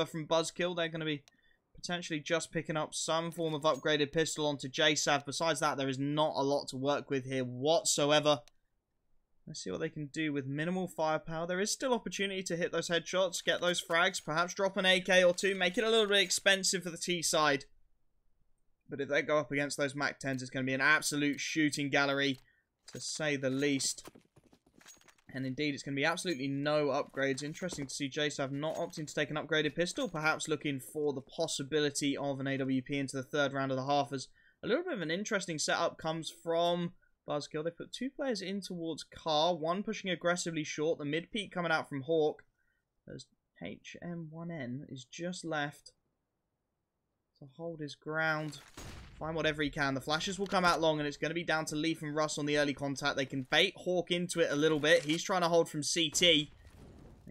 from Buzzkill. They're going to be potentially just picking up some form of upgraded pistol onto JSAV. Besides that, there is not a lot to work with here whatsoever. Let's see what they can do with minimal firepower. There is still opportunity to hit those headshots, get those frags, perhaps drop an AK or two, make it a little bit expensive for the T side. But if they go up against those MAC 10s, it's going to be an absolute shooting gallery, to say the least. And indeed, it's going to be absolutely no upgrades. Interesting to see JSAV not opting to take an upgraded pistol, perhaps looking for the possibility of an AWP into the third round of the half. As a little bit of an interesting setup comes from Buzzkill. They put two players in towards Car, one pushing aggressively short, the mid peak coming out from Hawk. As HM1N is just left to hold his ground find whatever he can. The flashes will come out long, and it's going to be down to Leaf and Russ on the early contact. They can bait Hawk into it a little bit. He's trying to hold from CT. They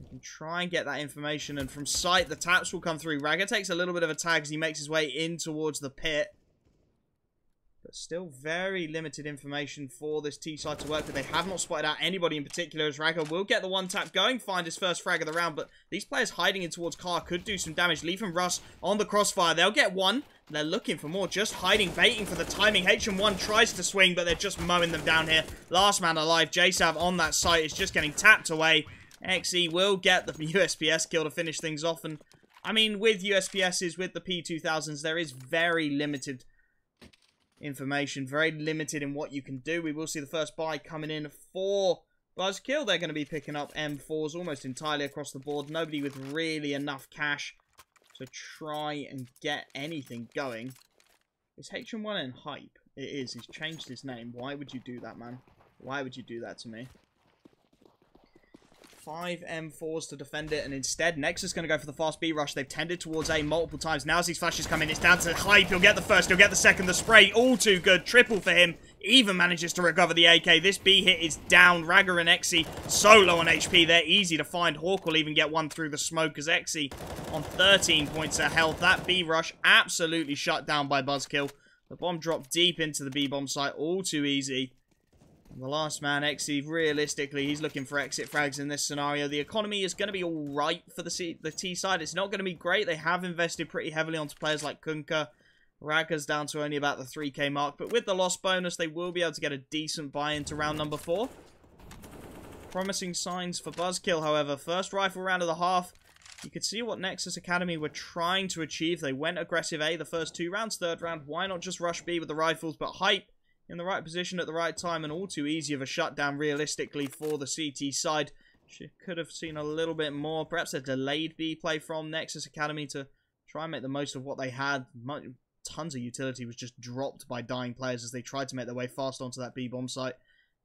can try and get that information, and from sight, the taps will come through. Ragga takes a little bit of a tag as he makes his way in towards the pit. But still very limited information for this T-side to work with. They have not spotted out anybody in particular as Ragga will get the one tap going, find his first frag of the round. But these players hiding in towards Car could do some damage. Leaf and Russ on the crossfire. They'll get one. They're looking for more, just hiding, baiting for the timing. HM1 tries to swing, but they're just mowing them down here. Last man alive, JSAV on that site is just getting tapped away. XE will get the USPS kill to finish things off. And, I mean, with USPSs, with the P2000s, there is very limited information. Very limited in what you can do. We will see the first buy coming in for Buzzkill. They're going to be picking up M4s almost entirely across the board. Nobody with really enough cash to try and get anything going. Is HM1N hype? It is. He's changed his name. Why would you do that, man? Why would you do that to me? Five M4s to defend it, and instead, Nexus is going to go for the fast B rush. They've tended towards A multiple times. Now as these flashes come in, it's down to Hype. He'll get the first, he'll get the second, the spray. All too good. Triple for him. Even manages to recover the AK. This B hit is down. Ragga and Exy so low on HP. They're easy to find. Hawk will even get one through the smoke as Exy on 13 points of health. That B rush absolutely shut down by Buzzkill. The bomb dropped deep into the B bomb site. All too easy. The last man, Exy, realistically, he's looking for exit frags in this scenario. The economy is going to be alright for the, C the T side. It's not going to be great. They have invested pretty heavily onto players like Kunkka. Ragga's down to only about the 3k mark. But with the loss bonus, they will be able to get a decent buy into round number 4. Promising signs for Buzzkill, however. First rifle round of the half. You could see what Nexus Academy were trying to achieve. They went aggressive A the first two rounds. Third round, why not just rush B with the rifles? But Hype in the right position at the right time and all too easy of a shutdown realistically for the CT side. She could have seen a little bit more, perhaps a delayed B play from Nexus Academy to try and make the most of what they had. Tons of utility was just dropped by dying players as they tried to make their way fast onto that B bomb site.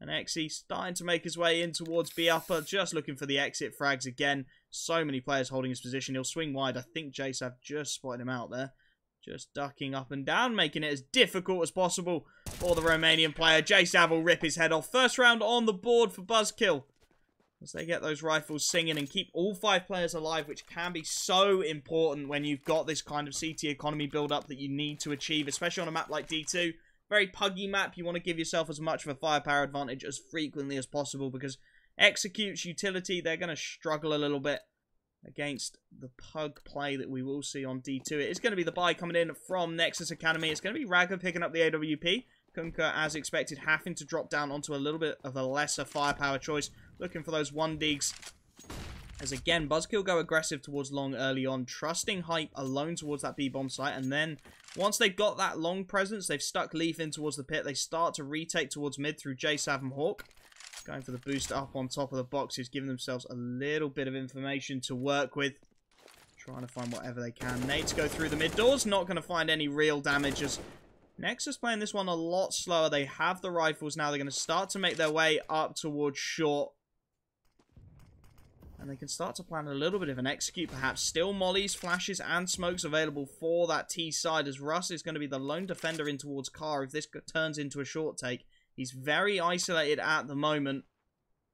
And XE starting to make his way in towards B upper, just looking for the exit frags again. So many players holding his position. He'll swing wide. I think JSAV just spotted him out there. Just ducking up and down, making it as difficult as possible for the Romanian player. JSAV will rip his head off. First round on the board for Buzzkill. As they get those rifles singing and keep all five players alive, which can be so important when you've got this kind of CT economy build-up that you need to achieve, especially on a map like D2. Very puggy map. You want to give yourself as much of a firepower advantage as frequently as possible because executes utility, they're going to struggle a little bit against the pug play that we will see on D2. It is going to be the buy coming in from Nexus Academy. It's going to be Ragga picking up the AWP. Kunkka, as expected, having to drop down onto a little bit of a lesser firepower choice. Looking for those one digs. As again, Buzzkill go aggressive towards long early on, trusting Hype alone towards that B-bomb site. And then, once they've got that long presence, they've stuck Leaf in towards the pit. They start to retake towards mid through JSAV and Hawk. Going for the boost up on top of the boxes, giving themselves a little bit of information to work with. Trying to find whatever they can. Nades go through the mid doors, not going to find any real damage as Nexus playing this one a lot slower. They have the rifles now. They're going to start to make their way up towards short. And they can start to plan a little bit of an execute, perhaps. Still mollies, flashes, and smokes available for that T side as Russ is going to be the lone defender in towards Car if this turns into a short take. He's very isolated at the moment.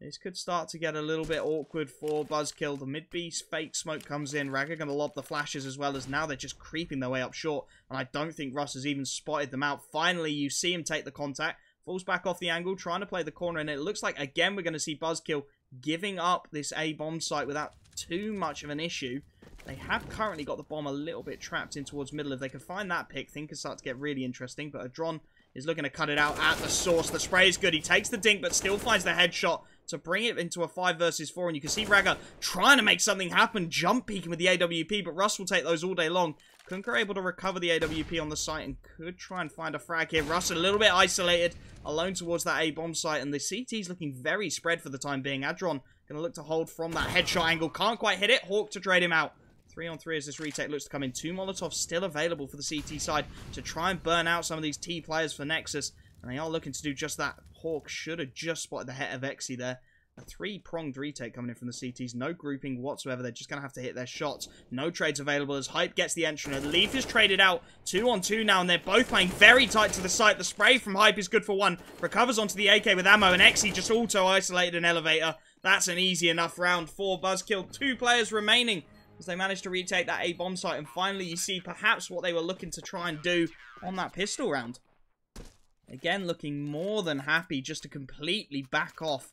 This could start to get a little bit awkward for Buzzkill. The mid-beast fake smoke comes in. Ragga going to lob the flashes as well as now they're just creeping their way up short. And I don't think Russ has even spotted them out. Finally, you see him take the contact. Falls back off the angle, trying to play the corner. And it looks like, again, we're going to see Buzzkill giving up this A-bomb site without too much of an issue. They have currently got the bomb a little bit trapped in towards middle. If they can find that pick, things can start to get really interesting. But a Adron is looking to cut it out at the source. The spray is good. He takes the dink, but still finds the headshot to bring it into a 5 versus 4. And you can see Raga trying to make something happen, jump peeking with the AWP, but Russ will take those all day long. Kunkka able to recover the AWP on the site and could try and find a frag here. Russ a little bit isolated, alone towards that A-bomb site, and the CT is looking very spread for the time being. Adron going to look to hold from that headshot angle. Can't quite hit it. Hawk to trade him out. Three on three as this retake looks to come in. Two Molotovs still available for the CT side to try and burn out some of these T players for Nexus. And they are looking to do just that. Hawk should have just spotted the head of Exi there. A three-pronged retake coming in from the CTs. No grouping whatsoever. They're just going to have to hit their shots. No trades available as Hype gets the entry. Leaf is traded out. Two on two now, and they're both playing very tight to the site. The spray from Hype is good for one. Recovers onto the AK with ammo, and Exi just auto-isolated an elevator. That's an easy enough round. Four Buzzkill. Two players remaining they managed to retake that A-bomb site. And finally, you see perhaps what they were looking to try and do on that pistol round. Again, looking more than happy just to completely back off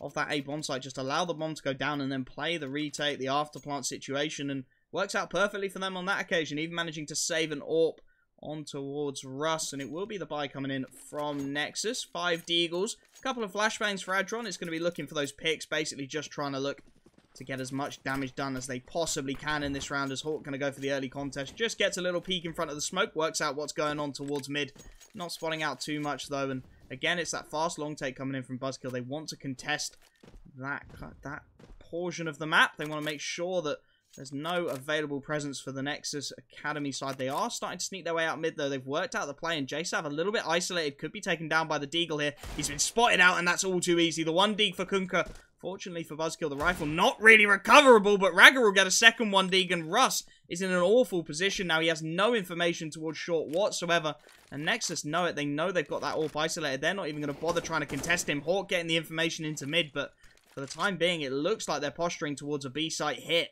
of that A-bomb site. Just allow the bomb to go down and then play the retake, the afterplant situation. And works out perfectly for them on that occasion. Even managing to save an AWP on towards Russ. And it will be the buy coming in from Nexus. Five Deagles. A couple of flashbangs for Adron. It's going to be looking for those picks. Basically just trying to look to get as much damage done as they possibly can in this round as Hawk going to go for the early contest. Just gets a little peek in front of the smoke, works out what's going on towards mid. Not spotting out too much though, and again, it's that fast long take coming in from Buzzkill. They want to contest that, that portion of the map. They want to make sure that there's no available presence for the Nexus Academy side. They are starting to sneak their way out mid, though. They've worked out the play, and JSAV a little bit isolated. Could be taken down by the Deagle here. He's been spotted out, and that's all too easy. The one Deagle for Kunkka Fortunately for Buzzkill, the rifle not really recoverable, but Ragga will get a second one Deegan. Russ is in an awful position now. He has no information towards short whatsoever. And Nexus know it. They know they've got that AWP isolated. They're not even going to bother trying to contest him. Hawk getting the information into mid, but for the time being, it looks like they're posturing towards a B site hit.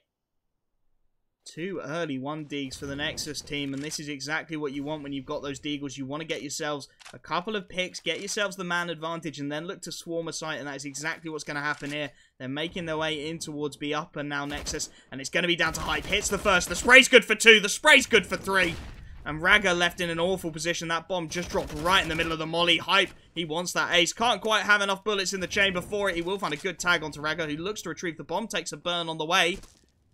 Two early one Deags for the Nexus team, and this is exactly what you want when you've got those Deagles. You want to get yourselves a couple of picks, get yourselves the man advantage, and then look to swarm a site, and that is exactly what's going to happen here. They're making their way in towards B and now, Nexus, and it's going to be down to Hype. Hits the first, the spray's good for two, the spray's good for three. And Raga left in an awful position. That bomb just dropped right in the middle of the molly. Hype, he wants that ace. Can't quite have enough bullets in the chamber for it. He will find a good tag onto Raga, who looks to retrieve the bomb. Takes a burn on the way.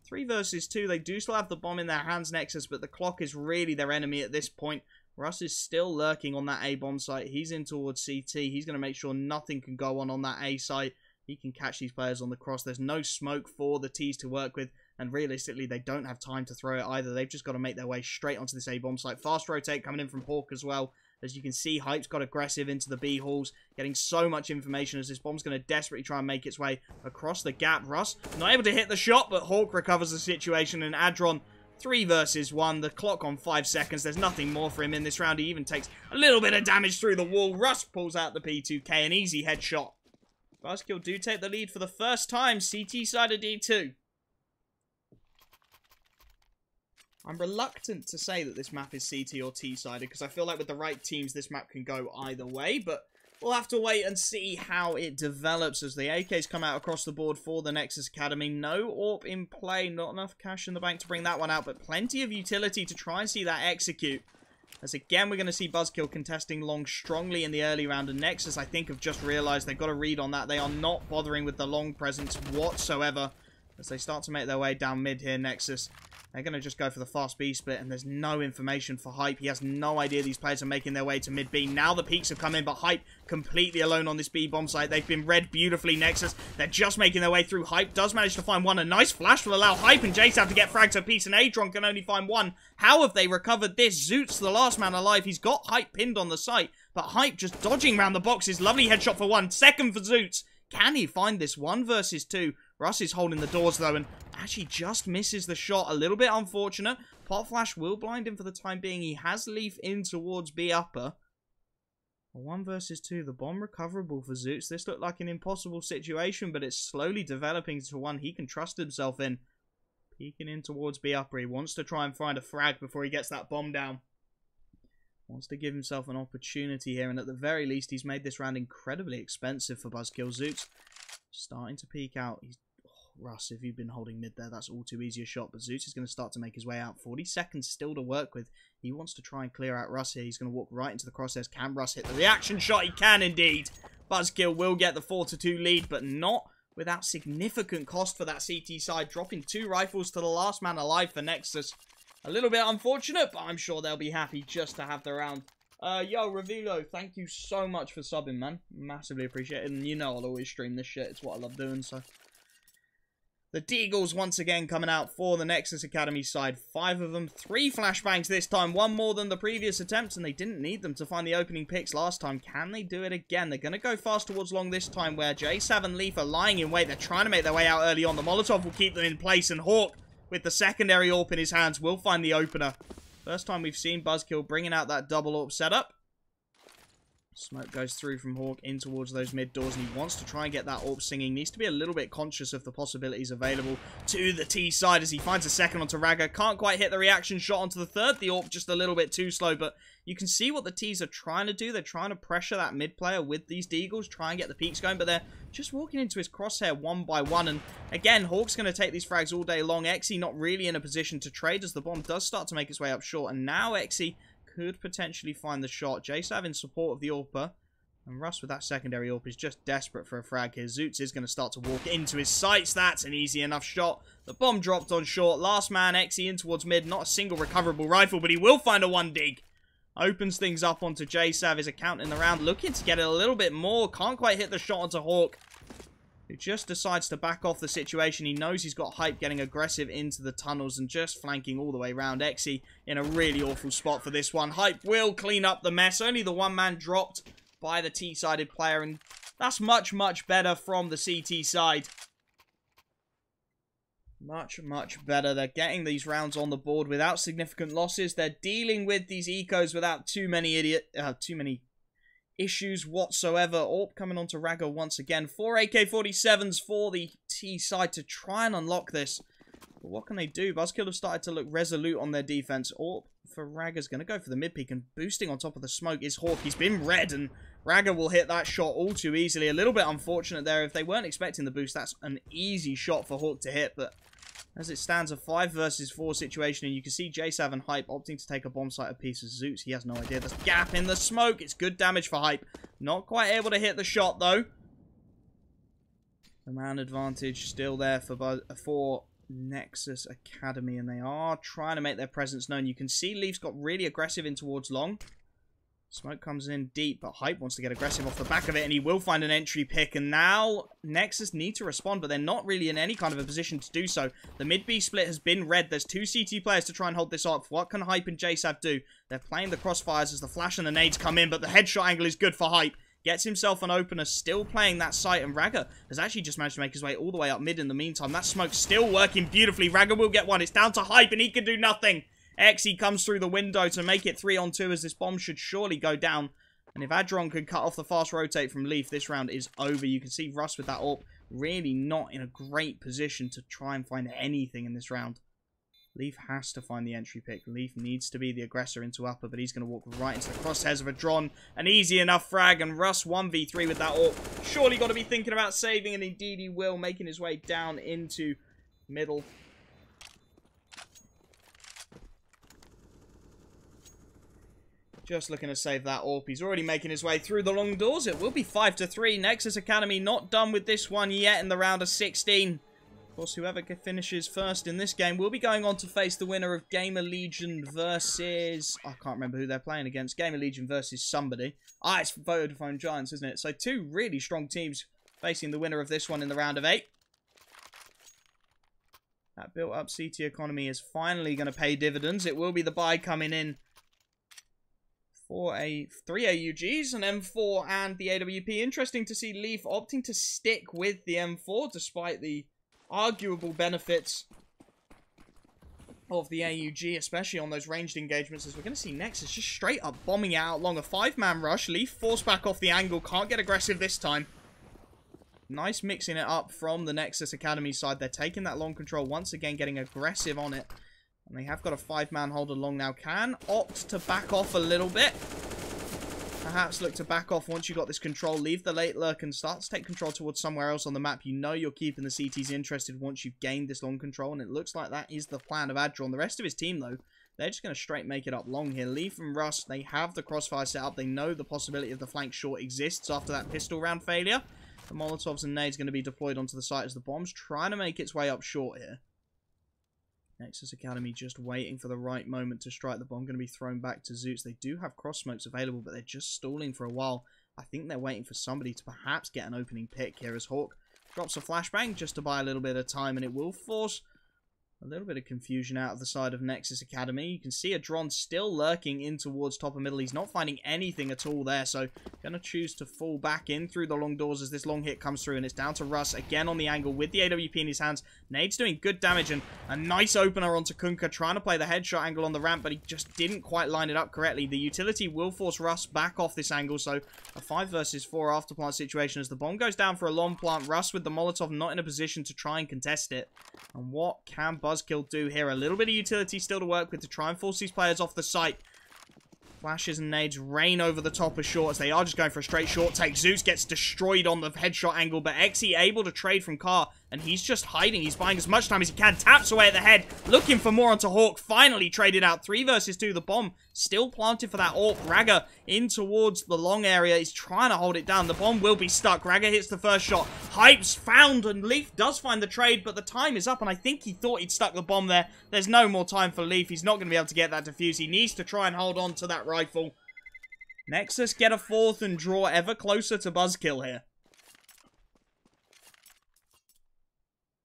Three versus two. They do still have the bomb in their hands, Nexus, but the clock is really their enemy at this point. Russ is still lurking on that A bomb site. He's in towards CT. He's going to make sure nothing can go on on that A site. He can catch these players on the cross. There's no smoke for the T's to work with. And realistically, they don't have time to throw it either. They've just got to make their way straight onto this A-bomb site. Fast rotate coming in from Hawk as well. As you can see, Hype's got aggressive into the B halls, getting so much information as this bomb's going to desperately try and make its way across the gap. Russ not able to hit the shot, but Hawk recovers the situation, and Adron Three versus one. The clock on five seconds. There's nothing more for him in this round. He even takes a little bit of damage through the wall. Russ pulls out the P2K. An easy headshot. Buzzkill do take the lead for the first time. CT side of D2. I'm reluctant to say that this map is CT or T-sided, because I feel like with the right teams, this map can go either way, but we'll have to wait and see how it develops as the AKs come out across the board for the Nexus Academy. No AWP in play, not enough cash in the bank to bring that one out, but plenty of utility to try and see that execute. As again, we're going to see Buzzkill contesting long strongly in the early round, and Nexus, I think, have just realised they've got to read on that. They are not bothering with the long presence whatsoever as they start to make their way down mid here, Nexus. They're going to just go for the fast B split, and there's no information for Hype. He has no idea these players are making their way to mid B. Now the peaks have come in, but Hype completely alone on this B bomb site. They've been read beautifully, Nexus. They're just making their way through. Hype does manage to find one. A nice flash will allow Hype and JSAV to get fragged to a piece, and Adron can only find one. How have they recovered this? Zoot's the last man alive. He's got Hype pinned on the site, but Hype just dodging around the boxes. Lovely headshot for one. Second for Zoots. Can he find this one versus two? Russ is holding the doors, though, and actually just misses the shot. A little bit unfortunate. Pot Flash will blind him for the time being. He has Leaf in towards B upper. A one versus two. The bomb recoverable for Zoots. This looked like an impossible situation, but it's slowly developing to one he can trust himself in. Peeking in towards B upper. He wants to try and find a frag before he gets that bomb down. Wants to give himself an opportunity here, and at the very least, he's made this round incredibly expensive for Buzzkill. Zoots starting to peek out. He's Russ, if you've been holding mid there, that's all too easy a shot. But Zoots is going to start to make his way out. 40 seconds still to work with. He wants to try and clear out Russ here. He's going to walk right into the crosshairs. Can Russ hit the reaction shot? He can indeed. Buzzkill will get the 4-2 lead, but not without significant cost for that CT side. Dropping two rifles to the last man alive for Nexus. A little bit unfortunate, but I'm sure they'll be happy just to have the round. Uh, yo, Revilo, thank you so much for subbing, man. Massively appreciate it. And you know I'll always stream this shit. It's what I love doing, so... The Deagles once again coming out for the Nexus Academy side. Five of them, three flashbangs this time. One more than the previous attempts, and they didn't need them to find the opening picks last time. Can they do it again? They're going to go fast towards long this time, where JSAV and Leaf are lying in wait. They're trying to make their way out early on. The Molotov will keep them in place, and Hawk, with the secondary AWP in his hands, will find the opener. First time we've seen Buzzkill bringing out that double AWP setup. Smoke goes through from Hawk in towards those mid doors, and he wants to try and get that AWP singing. Needs to be a little bit conscious of the possibilities available to the T side as he finds a second onto Raga. Can't quite hit the reaction shot onto the third. The AWP just a little bit too slow, but you can see what the T's are trying to do. They're trying to pressure that mid player with these Deagles, try and get the peaks going, but they're just walking into his crosshair one by one. And again, Hawk's going to take these frags all day long. Exy not really in a position to trade as the bomb does start to make its way up short. And now Exy could potentially find the shot. Jace in support of the AWPer. And Russ with that secondary AWP is just desperate for a frag here. Zoots is going to start to walk into his sights. That's an easy enough shot. The bomb dropped on short. Last man, Exy in towards mid. Not a single recoverable rifle, but he will find a one dig. Opens things up onto J-Sav. Is accounting in the round. Looking to get it a little bit more. Can't quite hit the shot onto Hawk. Who just decides to back off the situation. He knows he's got Hype getting aggressive into the tunnels and just flanking all the way around. Exy in a really awful spot for this one. Hype will clean up the mess. Only the one man dropped by the T-sided player, and that's much, much better from the CT side. Much, much better. They're getting these rounds on the board without significant losses. They're dealing with these ecos without too many idiot, uh, too many issues whatsoever. AWP coming onto Ragga once again. Four AK-47s for the T side to try and unlock this. But what can they do? Buzzkill have started to look resolute on their defense. AWP for Ragga's going to go for the mid peak and boosting on top of the smoke is Hawk. He's been red and Ragga will hit that shot all too easily. A little bit unfortunate there. If they weren't expecting the boost, that's an easy shot for Hawk to hit. But as it stands, a 5 versus 4 situation, and you can see JSAV and Hype opting to take a bomb site piece of Zoots. He has no idea. There's gap in the smoke. It's good damage for Hype. Not quite able to hit the shot, though. The man advantage still there for, for Nexus Academy, and they are trying to make their presence known. You can see Leaf's got really aggressive in towards long. Smoke comes in deep, but Hype wants to get aggressive off the back of it, and he will find an entry pick. And now Nexus need to respond, but they're not really in any kind of a position to do so. The mid-B split has been red. There's two CT players to try and hold this off. What can Hype and JSAV do? They're playing the crossfires as the flash and the nades come in, but the headshot angle is good for Hype. Gets himself an opener, still playing that site, and Ragga has actually just managed to make his way all the way up mid in the meantime. That smoke's still working beautifully. Ragga will get one. It's down to Hype, and he can do nothing. Xe comes through the window to make it 3 on 2 as this bomb should surely go down. And if Adron can cut off the fast rotate from Leaf, this round is over. You can see Russ with that AWP really not in a great position to try and find anything in this round. Leaf has to find the entry pick. Leaf needs to be the aggressor into upper, but he's going to walk right into the crosshairs of Adron. An easy enough frag, and Russ 1v3 with that AWP. Surely got to be thinking about saving, and indeed he will, making his way down into middle. Just looking to save that AWP. He's already making his way through the long doors. It will be 5 to three. Nexus Academy not done with this one yet in the round of 16. Of course, whoever finishes first in this game will be going on to face the winner of Gamer Legion versus... I can't remember who they're playing against. Gamer Legion versus somebody. Ah, it's Vodafone Giants, isn't it? So two really strong teams facing the winner of this one in the round of 8. That built-up CT economy is finally going to pay dividends. It will be the buy coming in for a three AUGs, an M4 and the AWP. Interesting to see Leaf opting to stick with the M4 despite the arguable benefits of the AUG, especially on those ranged engagements, as we're going to see Nexus just straight up bombing out along a five-man rush. Leaf forced back off the angle, can't get aggressive this time. Nice mixing it up from the Nexus Academy side. They're taking that long control, once again getting aggressive on it. And they have got a five-man hold along now. Can opt to back off a little bit. perhaps look to back off once you've got this control. Leave the late lurk and start to take control towards somewhere else on the map. You know you're keeping the CTs interested once you've gained this long control, and it looks like that is the plan of Adron. The rest of his team, though, they're just going to straight make it up long here. Leaf and Russ, they have the crossfire set up. They know the possibility of the flank short exists after that pistol round failure. The Molotovs and nades going to be deployed onto the site as the bomb's trying to make its way up short here. Nexus Academy just waiting for the right moment to strike. The bomb going to be thrown back to Zoots. They do have cross smokes available, but they're just stalling for a while. I think they're waiting for somebody to perhaps get an opening pick here as Hawk drops a flashbang just to buy a little bit of time, and it will force a little bit of confusion out of the side of Nexus Academy. You can see Adron still lurking in towards top and middle. He's not finding anything at all there, so going to choose to fall back in through the long doors as this long hit comes through, and it's down to Russ again on the angle with the AWP in his hands. Nade's doing good damage, and a nice opener onto Kunkka, trying to play the headshot angle on the ramp, but he just didn't quite line it up correctly. The utility will force Russ back off this angle, so a 5 versus 4 after plant situation as the bomb goes down for a long plant. Russ with the Molotov not in a position to try and contest it. And what can Buzzkill do here. A little bit of utility still to work with to try and force these players off the site. Flashes and nades rain over the top of short as they are just going for a straight short take. Zoots gets destroyed on the headshot angle, but Xe able to trade from Car, and he's just hiding. He's buying as much time as he can. Taps away at the head, looking for more onto Hawk. Finally traded out. Three versus two. The bomb still planted for that AWP. Ragga in towards the long area. He's trying to hold it down. The bomb will be stuck. Ragga hits the first shot. Hype's found, and Leaf does find the trade, but the time is up, and I think he thought he'd stuck the bomb there. There's no more time for Leaf. He's not going to be able to get that defuse. He needs to try and hold on to that rifle. Nexus get a fourth and draw ever closer to Buzzkill here.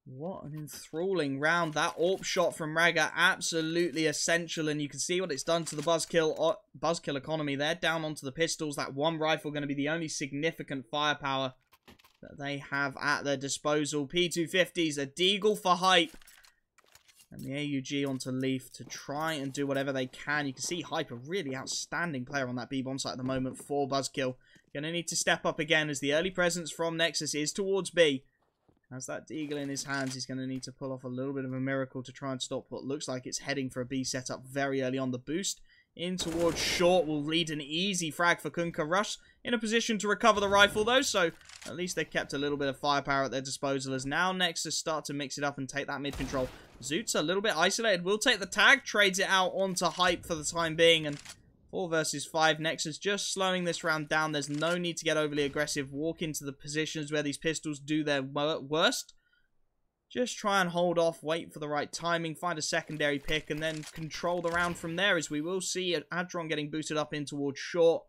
What an enthralling round. That AWP shot from Ragga, absolutely essential. And you can see what it's done to the Buzzkill, uh, Buzzkill economy. They're down onto the pistols. That one rifle going to be the only significant firepower that they have at their disposal. P250s, a Deagle for hype. And the AUG onto Leaf to try and do whatever they can. You can see Hype, a really outstanding player on that B-bomb site at the moment for Buzzkill. Going to need to step up again as the early presence from Nexus is towards B. Has that Deagle in his hands, he's going to need to pull off a little bit of a miracle to try and stop what looks like it's heading for a B setup very early on. The boost in towards short will lead an easy frag for Kunkka. Russ in a position to recover the rifle though, so at least they kept a little bit of firepower at their disposal as now Nexus start to mix it up and take that mid control. Zoot's a little bit isolated. Will take the tag, trades it out onto Hype for the time being, and 4 versus 5. Nexus just slowing this round down. There's no need to get overly aggressive. Walk into the positions where these pistols do their worst. Just try and hold off, wait for the right timing, find a secondary pick, and then control the round from there, as we will see Adron getting boosted up in towards short.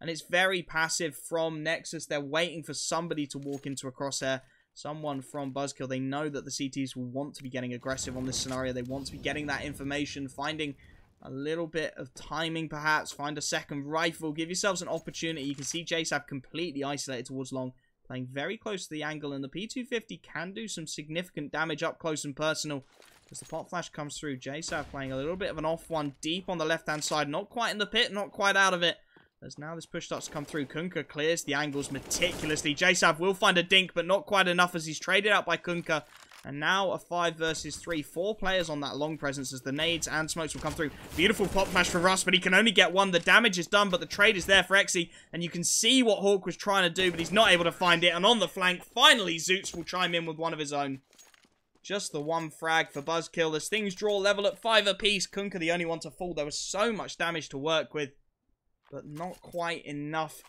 And it's very passive from Nexus. They're waiting for somebody to walk into a crosshair. Someone from Buzzkill. They know that the CTs will want to be getting aggressive on this scenario. They want to be getting that information, finding a little bit of timing perhaps. Find a second rifle. Give yourselves an opportunity. You can see JSAV completely isolated towards long. Playing very close to the angle. And the P250 can do some significant damage up close and personal. As the pot flash comes through. JSAV playing a little bit of an off one deep on the left-hand side. Not quite in the pit. Not quite out of it. As now this push starts to come through. Kunkka clears the angles meticulously. JSAV will find a dink, but not quite enough as he's traded out by Kunkka. And now a 5 versus 3. Four players on that long presence as the nades and smokes will come through. Beautiful pop flash for Russ, but he can only get one. The damage is done, but the trade is there for Xe. And you can see what Hawk was trying to do, but he's not able to find it. And on the flank, finally Zoots will chime in with one of his own. Just the one frag for Buzzkill. As things draw level at 5 apiece, Kunkka the only one to fall. There was so much damage to work with, but not quite enough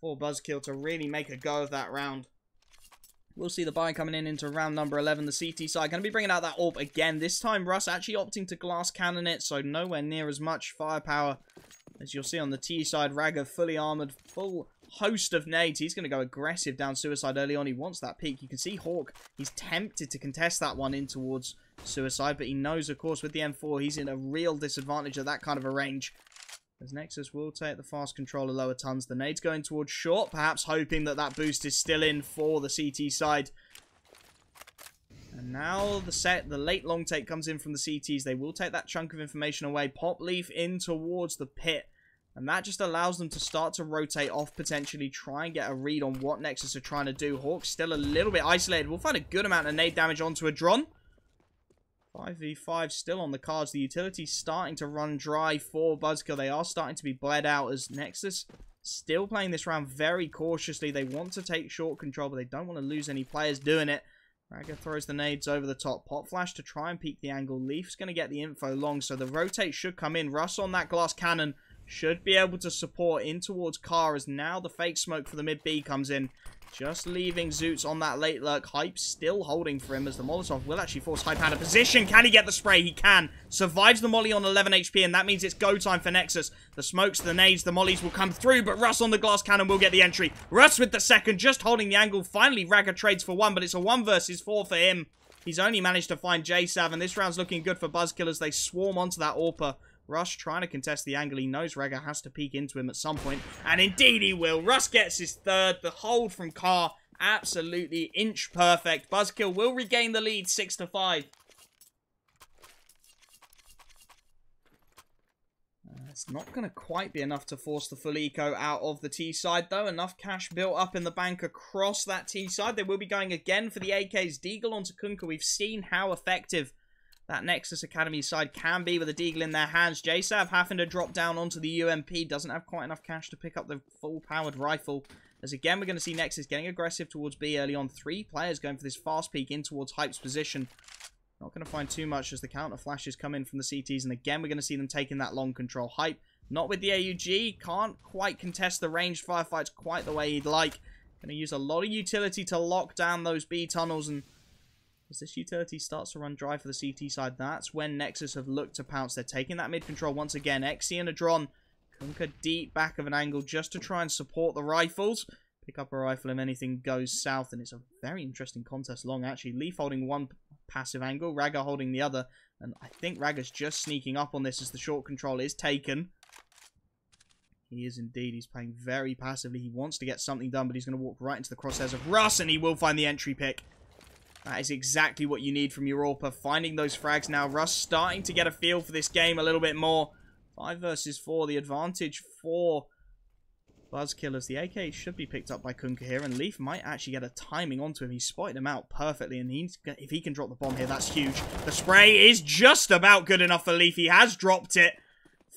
for Buzzkill to really make a go of that round. We'll see the buy coming in into round number 11. The CT side going to be bringing out that AWP again. This time, Russ actually opting to glass cannon it, so nowhere near as much firepower as you'll see on the T side. Ragga fully armored, full host of nades. He's going to go aggressive down Suicide early on. He wants that peak. You can see Hawk, he's tempted to contest that one in towards Suicide, but he knows, of course, with the M4, he's in a real disadvantage at that kind of a range. As Nexus will take the fast control of lower tons. The nade's going towards short, perhaps hoping that that boost is still in for the CT side. And now the set, the late long take comes in from the CTs. They will take that chunk of information away. Pop Leaf in towards the pit. And that just allows them to start to rotate off, potentially try and get a read on what Nexus are trying to do. Hawk's still a little bit isolated. We'll find a good amount of nade damage onto Adron. 5v5 still on the cards. The utility's starting to run dry for Buzzkill. They are starting to be bled out as Nexus Still playing this round very cautiously. They want to take short control, but they don't want to lose any players doing it. Ragga throws the nades over the top. Pot flash to try and peek the angle. Leaf's going to get the info long, so the rotate should come in. Russ on that glass cannon should be able to support in towards Car as now the fake smoke for the mid B comes in. Just leaving Zoots on that late lurk. Hype still holding for him as the Molotov will actually force Hype out of position. Can he get the spray? He can. Survives the molly on 11 HP, and that means it's go time for Nexus. The smokes, the nades, the mollies will come through, but Russ on the glass cannon will get the entry. Russ with the second, just holding the angle. Finally, Ragga trades for one, but it's a one versus four for him. He's only managed to find J-Sav, and this round's looking good for Buzzkill as they swarm onto that AWPer. Russ trying to contest the angle. He knows Ragga has to peek into him at some point. And indeed he will. Russ gets his third. The hold from Carr absolutely inch perfect. Buzzkill will regain the lead 6 to 5. Uh, it's not going to quite be enough to force the full eco out of the T side, though. Enough cash built up in the bank across that T side. They will be going again for the AKs. Deagle onto Kunkka. We've seen how effective that Nexus Academy side can be with a Deagle in their hands. JSAV having to drop down onto the UMP. Doesn't have quite enough cash to pick up the full-powered rifle. As again, we're going to see Nexus getting aggressive towards B early on. Three players going for this fast peek in towards Hype's position. Not going to find too much as the counter flashes come in from the CTs. And again, we're going to see them taking that long control. Hype, not with the AUG. Can't quite contest the ranged firefights quite the way he'd like. Going to use a lot of utility to lock down those B tunnels and as this utility starts to run dry for the CT side, that's when Nexus have looked to pounce. They're taking that mid control once again. Xe and Adron. Kunkka deep back of an angle just to try and support the rifles. Pick up a rifle if anything goes south. And it's a very interesting contest long, actually. Leaf holding one passive angle. Ragga holding the other. And I think Ragga's just sneaking up on this as the short control is taken. He is indeed. He's playing very passively. He wants to get something done, but he's going to walk right into the crosshairs of Russ, and he will find the entry pick. That is exactly what you need from Europa. Finding those frags now. Russ starting to get a feel for this game a little bit more. Five versus four. The advantage for Buzzkillers. The AK should be picked up by Kunkka here. And Leaf might actually get a timing onto him. He spotted him out perfectly. And he's, if he can drop the bomb here, that's huge. The spray is just about good enough for Leaf. He has dropped it.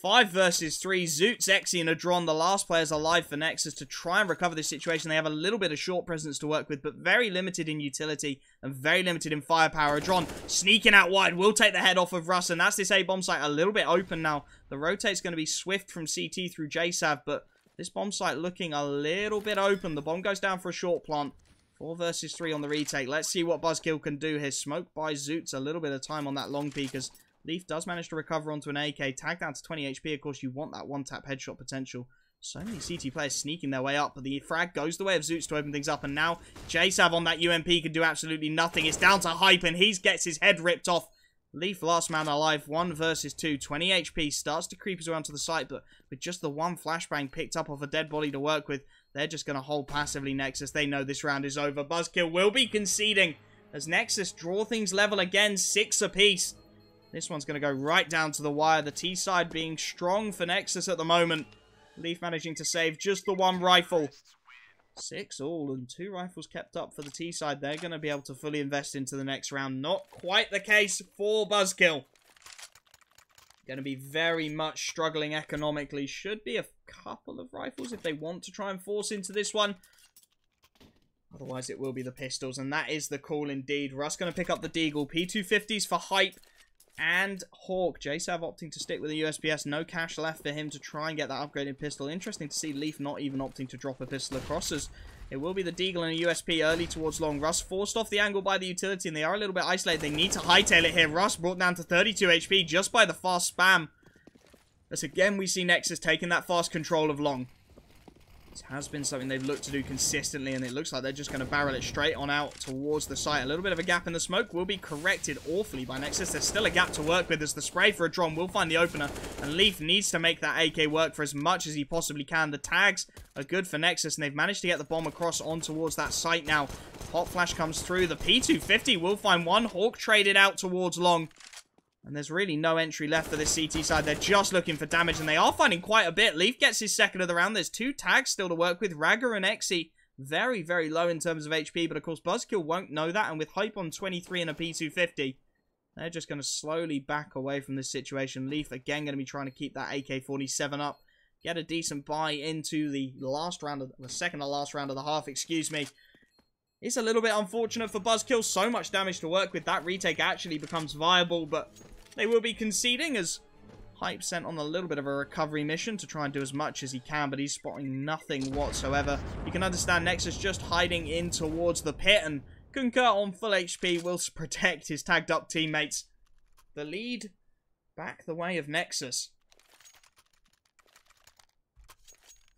Five versus three. Zoots, Xe, and Adron, the last players alive for Nexus to try and recover this situation. They have a little bit of short presence to work with, but very limited in utility and very limited in firepower. Adron sneaking out wide will take the head off of Russ, and that's this A-bomb site a little bit open now. The rotate's going to be swift from CT through JSAV, but this bomb site looking a little bit open. The bomb goes down for a short plant. Four versus three on the retake. Let's see what Buzzkill can do here. Smoke by Zoots. A little bit of time on that long peek as Leaf does manage to recover onto an AK. Tag down to 20 HP. Of course, you want that one-tap headshot potential. So many CT players sneaking their way up, but the frag goes the way of Zoots to open things up, and now JSav on that UMP can do absolutely nothing. It's down to Hype, and he gets his head ripped off. Leaf last man alive, 1 versus 2, 20 HP, starts to creep his way onto the site, but with just the one flashbang picked up off a dead body to work with, they're just going to hold passively Nexus. They know this round is over. Buzzkill will be conceding as Nexus draw things level again, 6 apiece. This one's going to go right down to the wire. The T side being strong for Nexus at the moment. Leaf managing to save just the one rifle. Six all and two rifles kept up for the T side. They're going to be able to fully invest into the next round. Not quite the case for Buzzkill. Going to be very much struggling economically. Should be a couple of rifles if they want to try and force into this one. Otherwise, it will be the pistols, and that is the call indeed. Russ going to pick up the Deagle. P250s for Hype and Hawk. JSav opting to stick with the USPS. No cash left for him to try and get that upgraded pistol. Interesting to see Leaf not even opting to drop a pistol across as it will be the Deagle and a USP early towards long. Russ forced off the angle by the utility and they are a little bit isolated. They need to hightail it here. Russ brought down to 32 HP just by the fast spam. As again we see Nexus taking that fast control of long. This has been something they've looked to do consistently, and it looks like they're just going to barrel it straight on out towards the site. A little bit of a gap in the smoke will be corrected awfully by Nexus. There's still a gap to work with as the spray for Adron will find the opener, and Leaf needs to make that AK work for as much as he possibly can. The tags are good for Nexus, and they've managed to get the bomb across on towards that site now. Hot flash comes through. The P250 will find one. Hawk traded out towards long. And there's really no entry left for this CT side. They're just looking for damage, and they are finding quite a bit. Leaf gets his second of the round. There's two tags still to work with. Ragga and Xe very, very low in terms of HP, but of course Buzzkill won't know that, and with Hype on 23 and a P250, they're just going to slowly back away from this situation. Leaf again going to be trying to keep that AK-47 up. get a decent buy into the last round of the second to last round of the half, excuse me. It's a little bit unfortunate for Buzzkill. So much damage to work with. That retake actually becomes viable, but they will be conceding as Hype sent on a little bit of a recovery mission to try and do as much as he can, but he's spotting nothing whatsoever. You can understand Nexus just hiding in towards the pit, and Kunkka on full HP will protect his tagged up teammates. The lead back the way of Nexus.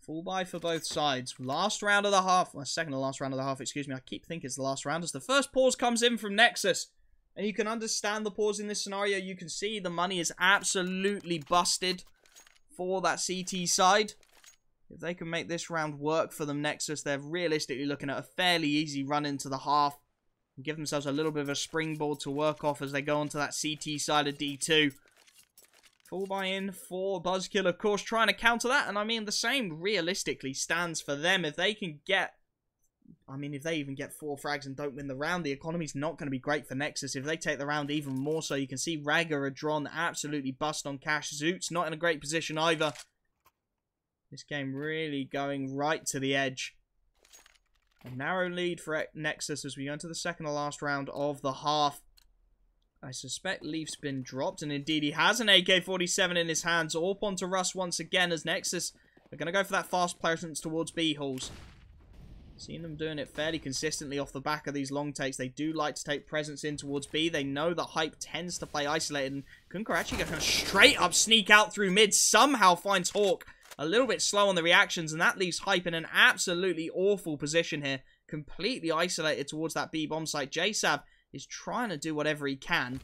Full buy for both sides. Last round of the half. Well, second to last round of the half, excuse me. I keep thinking it's the last round as the first pause comes in from Nexus. And you can understand the pause in this scenario. You can see the money is absolutely busted for that CT side. If they can make this round work for them, Nexus, they're realistically looking at a fairly easy run into the half. And give themselves a little bit of a springboard to work off as they go onto that CT side of D2. Full buy-in for Buzzkill, of course, trying to counter that. And I mean, the same realistically stands for them. If they can get... I mean, if they even get four frags and don't win the round, the economy's not going to be great for Nexus. If they take the round even more so, you can see Raga, Adron absolutely bust on cash. Zoot's not in a great position either. This game really going right to the edge. A narrow lead for Nexus as we go into the second to last round of the half. I suspect Leaf's been dropped, and indeed he has an AK-47 in his hands. Up onto Russ once again as Nexus are going to go for that fast presence towards B-Halls. Seeing them doing it fairly consistently off the back of these long takes. They do like to take presence in towards B. They know that Hype tends to play isolated. And Kunkka actually going to straight up sneak out through mid. Somehow finds Hawk a little bit slow on the reactions. And that leaves Hype in an absolutely awful position here. Completely isolated towards that B bomb site. JSav is trying to do whatever he can.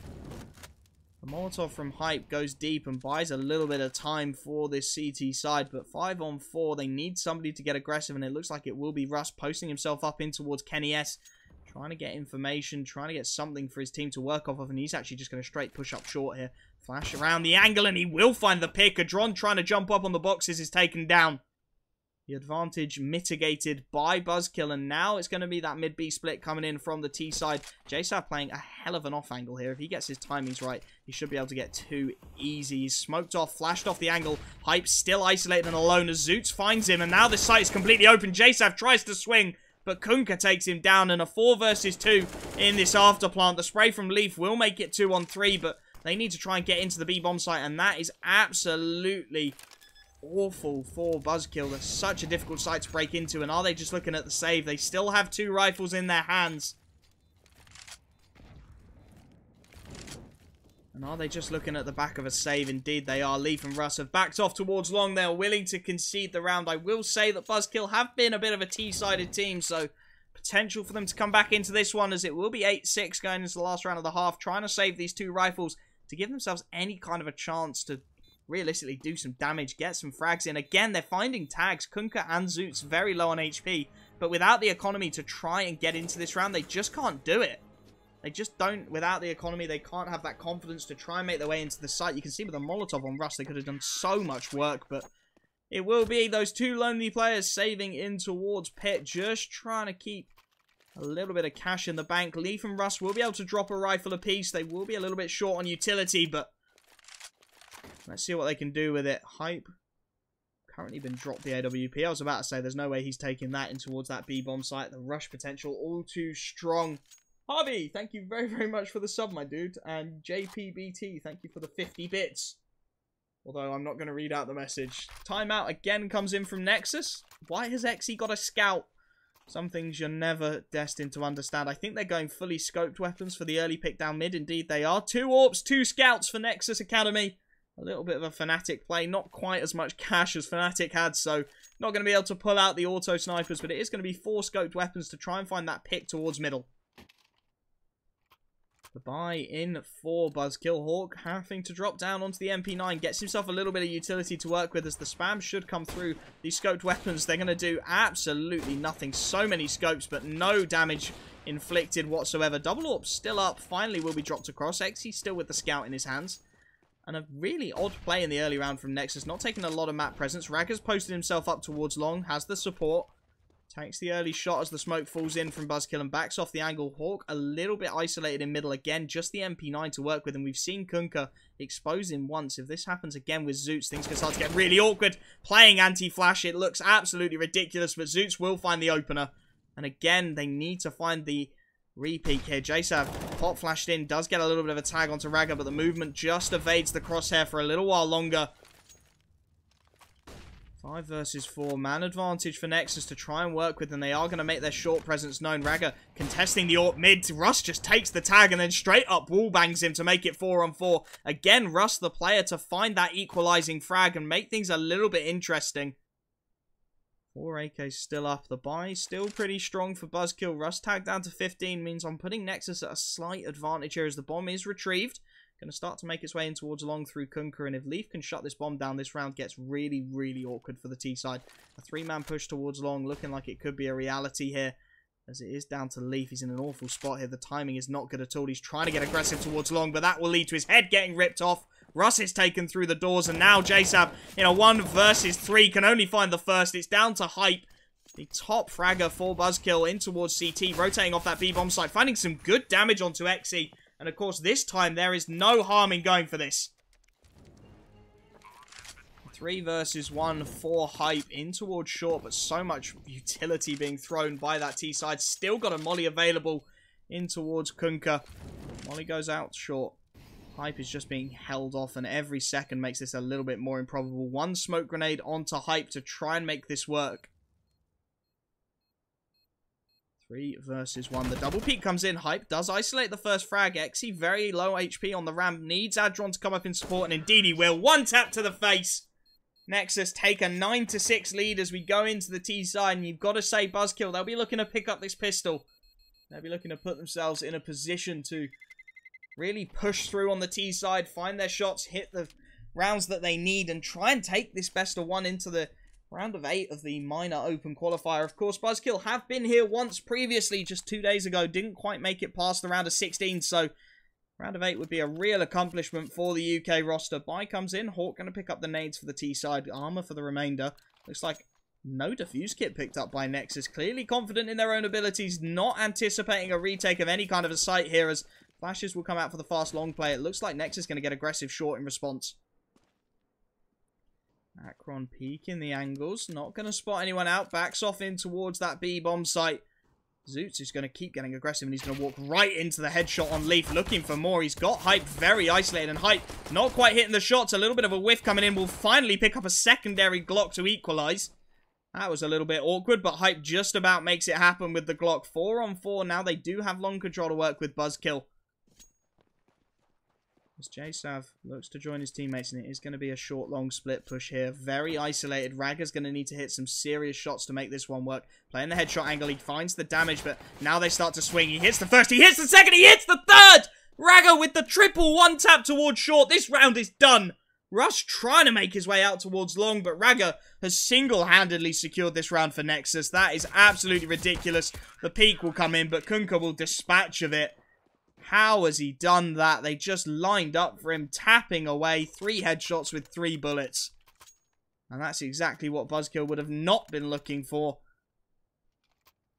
The Molotov from Hype goes deep and buys a little bit of time for this CT side, but 5 on 4, they need somebody to get aggressive, and it looks like it will be Russ posting himself up in towards Kenny S, trying to get information, trying to get something for his team to work off of, and he's actually just going to straight push up short here. Flash around the angle, and he will find the pick. Adron trying to jump up on the boxes is taken down. The advantage mitigated by Buzzkill, and now it's going to be that mid-B split coming in from the T side. JSav playing a hell of an off angle here. If he gets his timings right, he should be able to get two easy. He's smoked off, flashed off the angle. Hype still isolated and alone as Zoots finds him, and now this site is completely open. JSav tries to swing, but Kunkka takes him down, and a 4 versus 2 in this afterplant. The spray from Leaf will make it 2 on 3, but they need to try and get into the B-bomb site, and that is absolutely awful for Buzzkill. That's such a difficult site to break into. And are they just looking at the save? They still have two rifles in their hands. And are they just looking at the back of a save? Indeed, they are. Leaf and Russ have backed off towards long. They are willing to concede the round. I will say that Buzzkill have been a bit of a T-sided team, so potential for them to come back into this one as it will be 8-6 going into the last round of the half, trying to save these two rifles to give themselves any kind of a chance to realistically do some damage, get some frags in. Again, they're finding tags. Kunkka and Zoots very low on HP, but without the economy to try and get into this round, they just can't do it. They just don't, without the economy, they can't have that confidence to try and make their way into the site. You can see with the Molotov on Russ, they could have done so much work, but it will be those two lonely players saving in towards Pit, just trying to keep a little bit of cash in the bank. Leaf and Russ will be able to drop a rifle apiece. They will be a little bit short on utility, but Let's see what they can do with it. Hype. Currently been dropped the AWP. I was about to say there's no way he's taking that in towards that B-bomb site. The rush potential all too strong. Harvey, thank you very, very much for the sub, my dude. And JPBT, thank you for the 50 bits. Although I'm not going to read out the message. Timeout again comes in from Nexus. Why has Xe got a scout? Some things you're never destined to understand. I think they're going fully scoped weapons for the early pick down mid. Indeed, they are. Two AWPs, two scouts for Nexus Academy. A little bit of a Fnatic play. Not quite as much cash as Fnatic had, so not going to be able to pull out the auto snipers, but it is going to be four scoped weapons to try and find that pick towards middle. The buy in for Buzzkill Hawk having to drop down onto the MP9 gets himself a little bit of utility to work with as the spam should come through these scoped weapons. They're going to do absolutely nothing. So many scopes, but no damage inflicted whatsoever. Double AWP still up. Finally will be dropped across. Xe still with the scout in his hands. And a really odd play in the early round from Nexus, not taking a lot of map presence. Ragga's posted himself up towards long, has the support. Takes the early shot as the smoke falls in from Buzzkill and backs off the angle. Hawk a little bit isolated in middle again. Just the MP9 to work with. And we've seen Kunkka expose him once. If this happens again with Zoots, things can start to get really awkward. Playing anti-flash, it looks absolutely ridiculous. But Zoots will find the opener. And again, they need to find the repeat here. JSav pop flashed in. Does get a little bit of a tag onto Ragga. But the movement just evades the crosshair for a little while longer. Five versus four. Man advantage for Nexus to try and work with, and they are going to make their short presence known. Ragga contesting the AWP mid. Russ just takes the tag and then straight up wall bangs him to make it four on four. Again, Russ the player to find that equalizing frag and make things a little bit interesting. Four AK still up. The buy still pretty strong for Buzzkill. Russ tag down to 15 means I'm putting Nexus at a slight advantage here as the bomb is retrieved. Going to start to make its way in towards long through Kunkka. And if Leaf can shut this bomb down, this round gets really, really awkward for the T side. A three-man push towards long, looking like it could be a reality here. As it is down to Leaf. He's in an awful spot here. The timing is not good at all. He's trying to get aggressive towards long, but that will lead to his head getting ripped off. Russ is taken through the doors, and now JSAV, in a one versus three, can only find the first. It's down to Hype. The top fragger for Buzzkill in towards CT, rotating off that B-bomb site, finding some good damage onto Exy. And of course, this time there is no harm in going for this. Three versus one, four hype in towards short, but so much utility being thrown by that T side. Still got a molly available in towards Kunkka. Molly goes out short. Hype is just being held off, and every second makes this a little bit more improbable. One smoke grenade onto Hype to try and make this work. Three versus one. The double peek comes in. Hype does isolate the first frag. Exy very low HP on the ramp. Needs Adron to come up in support. And indeed he will. One tap to the face. Nexus take a 9 to 6 lead as we go into the T side. And you've got to say Buzzkill. They'll be looking to pick up this pistol. They'll be looking to put themselves in a position to really push through on the T side. Find their shots. Hit the rounds that they need. And try and take this best of one into the Round of 8 of the minor open qualifier. Of course, Buzzkill have been here once previously, just two days ago. Didn't quite make it past the round of 16, so round of 8 would be a real accomplishment for the UK roster. Buy comes in. Hawk going to pick up the nades for the T-side. Armor for the remainder. Looks like no defuse kit picked up by Nexus. Clearly confident in their own abilities. Not anticipating a retake of any kind of a site here as flashes will come out for the fast long play. It looks like Nexus is going to get aggressive short in response. Adron peeking the angles. Not going to spot anyone out. Backs off in towards that B-bomb site. Zoots is going to keep getting aggressive and he's going to walk right into the headshot on Leaf looking for more. He's got Hype very isolated and Hype not quite hitting the shots. A little bit of a whiff coming in. We'll finally pick up a secondary Glock to equalize. That was a little bit awkward, but Hype just about makes it happen with the Glock. Four on four. Now they do have long control to work with Buzzkill. As JSav looks to join his teammates, and it is going to be a short, long split push here. Very isolated. Ragga's going to need to hit some serious shots to make this one work. Playing the headshot angle, he finds the damage, but now they start to swing. He hits the first, he hits the second, he hits the third! Ragga with the triple one tap towards short. This round is done. Russ trying to make his way out towards long, but Ragga has single-handedly secured this round for Nexus. That is absolutely ridiculous. The peak will come in, but Kunkka will dispatch of it. How has he done that? They just lined up for him, tapping away three headshots with three bullets. And that's exactly what Buzzkill would have not been looking for.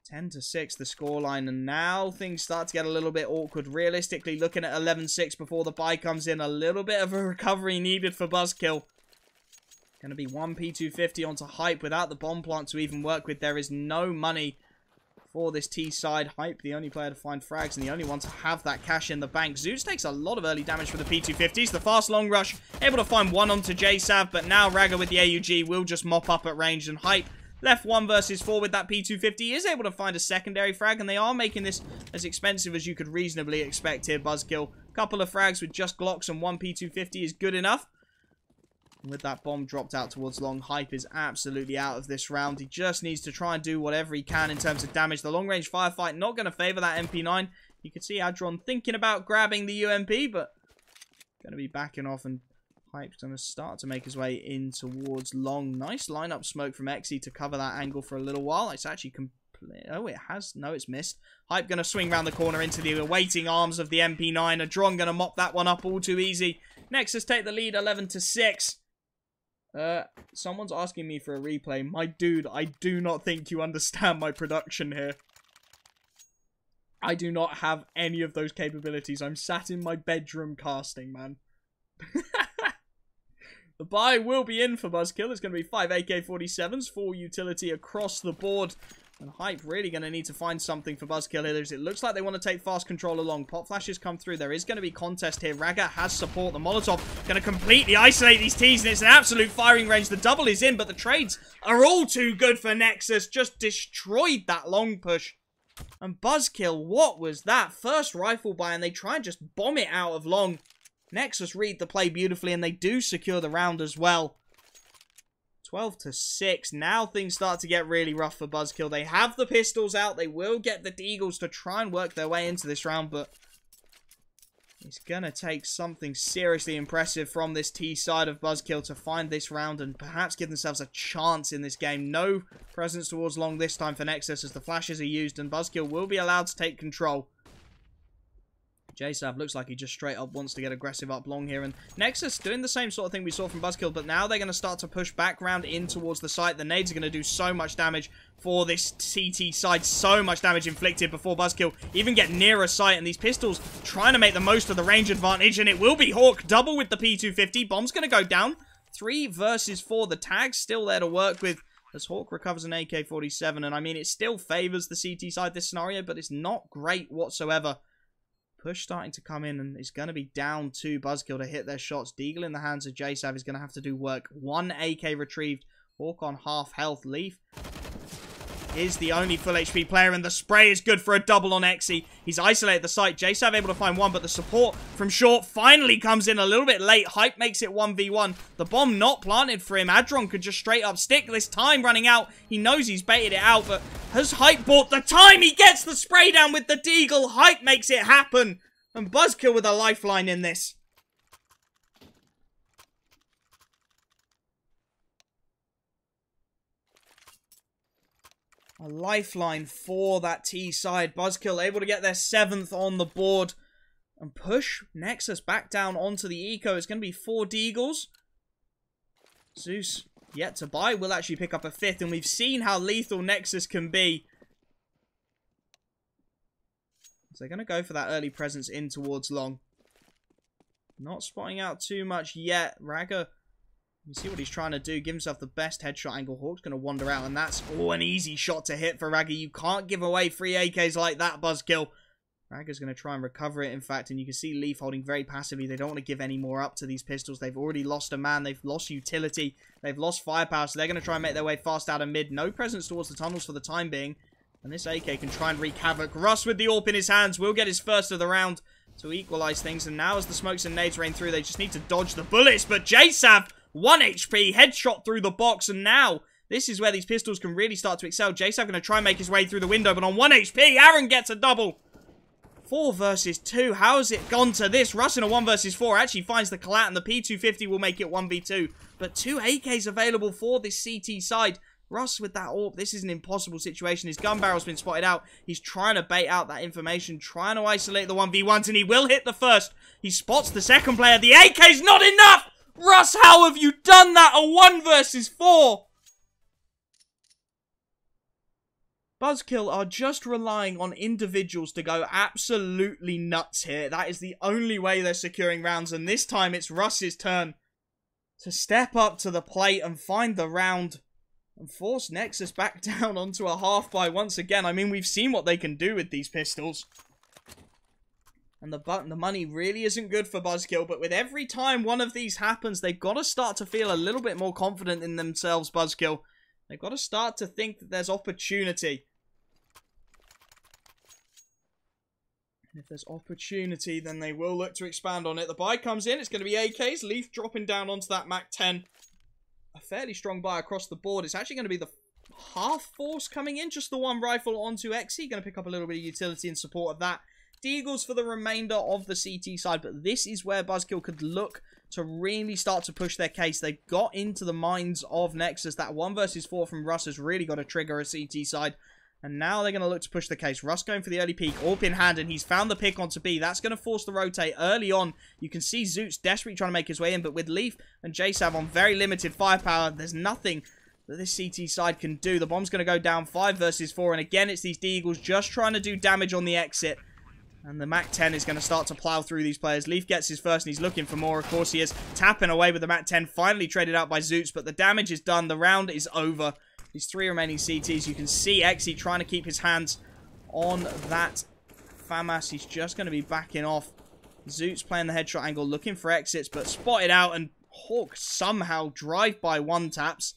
10 to 6 the scoreline and now things start to get a little bit awkward realistically looking at 11-6 before the buy comes in a little bit of a recovery needed for Buzzkill going to be one P250 onto Hype without the bomb plant to even work with there is no money for this T side. Hype, the only player to find frags and the only one to have that cash in the bank. Zoots takes a lot of early damage for the P250s. The fast long rush, able to find one onto JSav, but now Ragga with the AUG will just mop up at range and Hype left one versus four with that P250 is able to find a secondary frag and they are making this as expensive as you could reasonably expect here Buzzkill. Couple of frags with just Glocks and one P250 is good enough with that bomb dropped out towards long, Hype is absolutely out of this round. He just needs to try and do whatever he can in terms of damage. The long-range firefight not going to favour that MP9. You can see Adron thinking about grabbing the UMP, but going to be backing off and Hype's going to start to make his way in towards long. Nice lineup smoke from Exy to cover that angle for a little while. It's actually complete. Oh, it has. No, it's missed. Hype going to swing around the corner into the awaiting arms of the MP9. Adron going to mop that one up all too easy. Nexus take the lead 11 to 6. Uh, someone's asking me for a replay. My dude, I do not think you understand my production here. I do not have any of those capabilities. I'm sat in my bedroom casting, man. the buy will be in for Buzzkill. It's going to be 5 AK-47s, full utility across the board. And Hype really going to need to find something for Buzzkill here. It looks like they want to take fast control along. Pop flashes come through. There is going to be contest here. Ragga has support. The Molotov going to completely isolate these T's, and it's an absolute firing range. The double is in, but the trades are all too good for Nexus. Just destroyed that long push. And Buzzkill, what was that? First rifle buy, and they try and just bomb it out of long. Nexus read the play beautifully, and they do secure the round as well. 12 to 6. Now things start to get really rough for Buzzkill. They have the pistols out. They will get the Deagles to try and work their way into this round, but it's going to take something seriously impressive from this T side of Buzzkill to find this round and perhaps give themselves a chance in this game. No presence towards long this time for Nexus as the flashes are used and Buzzkill will be allowed to take control. JSav looks like he just straight up wants to get aggressive up long here. And Nexus doing the same sort of thing we saw from Buzzkill, but now they're going to start to push back round in towards the site. The nades are going to do so much damage for this CT side. So much damage inflicted before Buzzkill even get near a site. And these pistols trying to make the most of the range advantage. And it will be Hawk double with the P250. Bomb's going to go down. Three versus four. The tag's still there to work with as Hawk recovers an AK-47. And I mean, it still favors the CT side this scenario, but it's not great whatsoever Push starting to come in, and it's going to be down to Buzzkill to hit their shots. Deagle in the hands of JSav is going to have to do work. One AK retrieved. Hawk on half health. Leaf is the only full HP player, and the spray is good for a double on Exy. He's isolated the site. JSav able to find one, but the support from Short finally comes in a little bit late. Hype makes it 1v1. The bomb not planted for him. Adron could just straight up stick this time running out. He knows he's baited it out, but has Hype bought the time? He gets the spray down with the Deagle. Hype makes it happen. And Buzzkill with a lifeline in this. A lifeline for that T side. Buzzkill able to get their seventh on the board. And push Nexus back down onto the Eco. It's going to be four Deagles. Zoots yet to buy will actually pick up a fifth. And we've seen how lethal Nexus can be. So they're going to go for that early presence in towards long. Not spotting out too much yet. Ragga you see what he's trying to do. Give himself the best headshot angle. Hawk's going to wander out, and that's oh, an easy shot to hit for Ragga. You can't give away free AKs like that, Buzzkill. Ragga's going to try and recover it, in fact, and you can see Leaf holding very passively. They don't want to give any more up to these pistols. They've already lost a man. They've lost utility. They've lost firepower, so they're going to try and make their way fast out of mid. No presence towards the tunnels for the time being. And this AK can try and wreak havoc. Russ with the AWP in his hands will get his first of the round to equalize things. And now as the smokes and nades rain through, they just need to dodge the bullets. But JSav 1 HP, headshot through the box, and now this is where these pistols can really start to excel. JSav going to try and make his way through the window, but on 1 HP, Adron gets a double. 4 versus 2. How has it gone to this? Russ in a 1 versus 4 actually finds the collat, and the P250 will make it 1v2. But two AKs available for this CT side. Russ with that AWP, this is an impossible situation. His gun barrel's been spotted out. He's trying to bait out that information, trying to isolate the 1v1s, and he will hit the first. He spots the second player. The AK's not enough! Russ, how have you done that? A 1 versus 4! Buzzkill are just relying on individuals to go absolutely nuts here. That is the only way they're securing rounds, and this time it's Russ's turn to step up to the plate and find the round and force Nexus back down onto a half by once again. I mean, we've seen what they can do with these pistols. And the the money really isn't good for Buzzkill, but with every time one of these happens, they've got to start to feel a little bit more confident in themselves, Buzzkill. They've got to start to think that there's opportunity. And if there's opportunity, then they will look to expand on it. The buy comes in. It's going to be AKs. Leaf dropping down onto that MAC 10. A fairly strong buy across the board. It's actually going to be the half force coming in. Just the one rifle onto Exy. Going to pick up a little bit of utility in support of that. Deagles for the remainder of the CT side, but this is where Buzzkill could look to really start to push their case. They've got into the minds of Nexus. That 1 versus 4 from Russ has really got to trigger a CT side. And now they're going to look to push the case. Russ going for the early peek. AWP in hand, and he's found the pick onto B. That's going to force the rotate early on. You can see Zoots desperately trying to make his way in, but with Leaf and JSav on very limited firepower, there's nothing that this CT side can do. The bomb's going to go down 5 versus 4, and again, it's these D-Eagles just trying to do damage on the exit. And the MAC-10 is going to start to plow through these players. Leaf gets his first, and he's looking for more. Of course, he is tapping away with the MAC-10, finally traded out by Zoots, but the damage is done. The round is over. These three remaining CTs. You can see Exy trying to keep his hands on that FAMAS. He's just going to be backing off. Zoots playing the headshot angle, looking for exits, but spotted out, and Hawk somehow drive by one taps.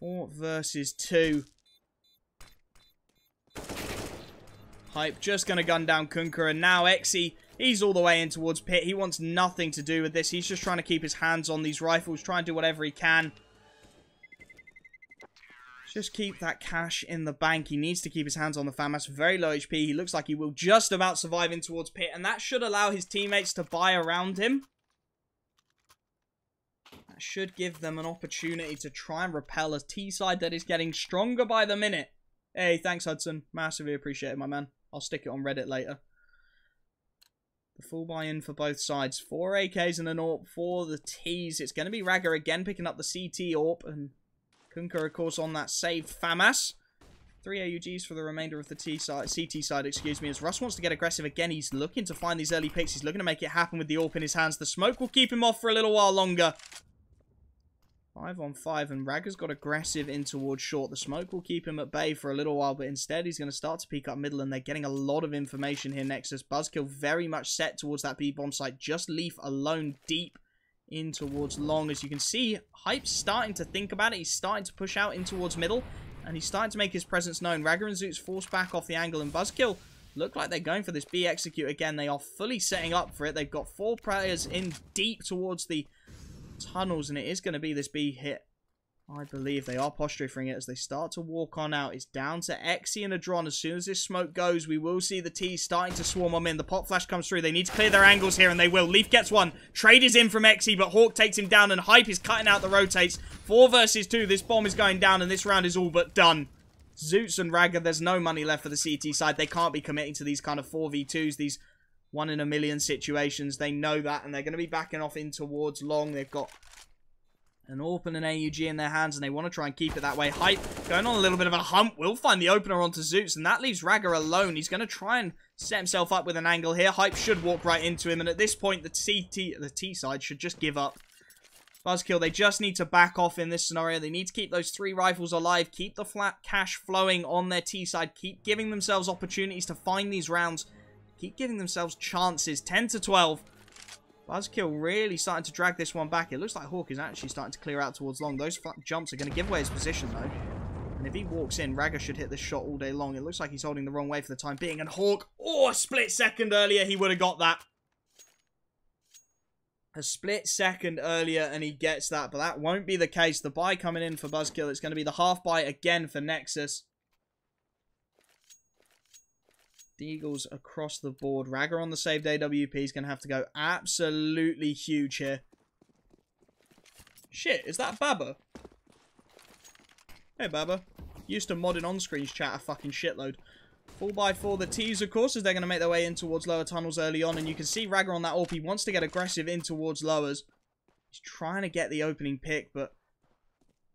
Four versus two. Hype just going to gun down Kunkka, and now Exy, he's all the way in towards Pit. He wants nothing to do with this. He's just trying to keep his hands on these rifles, try and do whatever he can. Just keep that cash in the bank. He needs to keep his hands on the FAMAS. Very low HP. He looks like he will just about survive in towards Pit. And that should allow his teammates to buy around him. That should give them an opportunity to try and repel a T-side that is getting stronger by the minute. Hey, thanks, Hudson. Massively appreciate it, my man. I'll stick it on Reddit later. The full buy-in for both sides. Four AKs and an AWP for the T's. It's going to be Ragga again picking up the CT AWP and Kunkka, of course, on that save. FAMAS. Three AUGs for the remainder of the T side, CT side, excuse me. As Russ wants to get aggressive again, he's looking to find these early picks. He's looking to make it happen with the AWP in his hands. The smoke will keep him off for a little while longer. Five on five, and Ragga's got aggressive in towards short. The smoke will keep him at bay for a little while, but instead he's going to start to peek up middle, and they're getting a lot of information here, Nexus. Buzzkill very much set towards that B-bomb site. Just Leaf alone deep in towards long. As you can see, Hype's starting to think about it. He's starting to push out in towards middle. And he's starting to make his presence known. Ragga and Zoots force back off the angle. And Buzzkill look like they're going for this B execute again. They are fully setting up for it. They've got four players in deep towards the tunnels. And it is going to be this B hit I believe they are posturing it as they start to walk on out. It's down to Exy and Adron. As soon as this smoke goes, we will see the T starting to swarm them in. The pop flash comes through. They need to clear their angles here, and they will. Leaf gets one. Trade is in from Exy, but Hawk takes him down, and Hype is cutting out the rotates. Four versus two. This bomb is going down, and this round is all but done. Zoots and Ragga, there's no money left for the CT side. They can't be committing to these kind of 4v2s, these one in a million situations. They know that, and they're going to be backing off in towards long. They've got an open and an AUG in their hands, and they want to try and keep it that way. Hype going on a little bit of a hump. Will find the opener onto Zoots, and that leaves Ragga alone. He's going to try and set himself up with an angle here. Hype should walk right into him, and at this point, the CT, the T side should just give up. Buzzkill, they just need to back off in this scenario. They need to keep those three rifles alive, keep the flat cash flowing on their T side, keep giving themselves opportunities to find these rounds, keep giving themselves chances. 10 to 12. Buzzkill really starting to drag this one back. It looks like Hawk is actually starting to clear out towards long. Those jumps are going to give away his position, though. And if he walks in, Ragga should hit this shot all day long. It looks like he's holding the wrong way for the time being. And Hawk, oh, a split second earlier, he would have got that. A split second earlier, and he gets that. But that won't be the case. The buy coming in for Buzzkill. It's going to be the half buy again for Nexus. Eagles across the board. Ragga on the saved AWP is going to have to go absolutely huge here. Shit, is that Baba? Hey, Baba. Used to modding on-screens chat a fucking shitload. 4x4 the T's, of course, as they're going to make their way in towards lower tunnels early on. And you can see Ragga on that AWP. He wants to get aggressive in towards lowers. He's trying to get the opening pick, but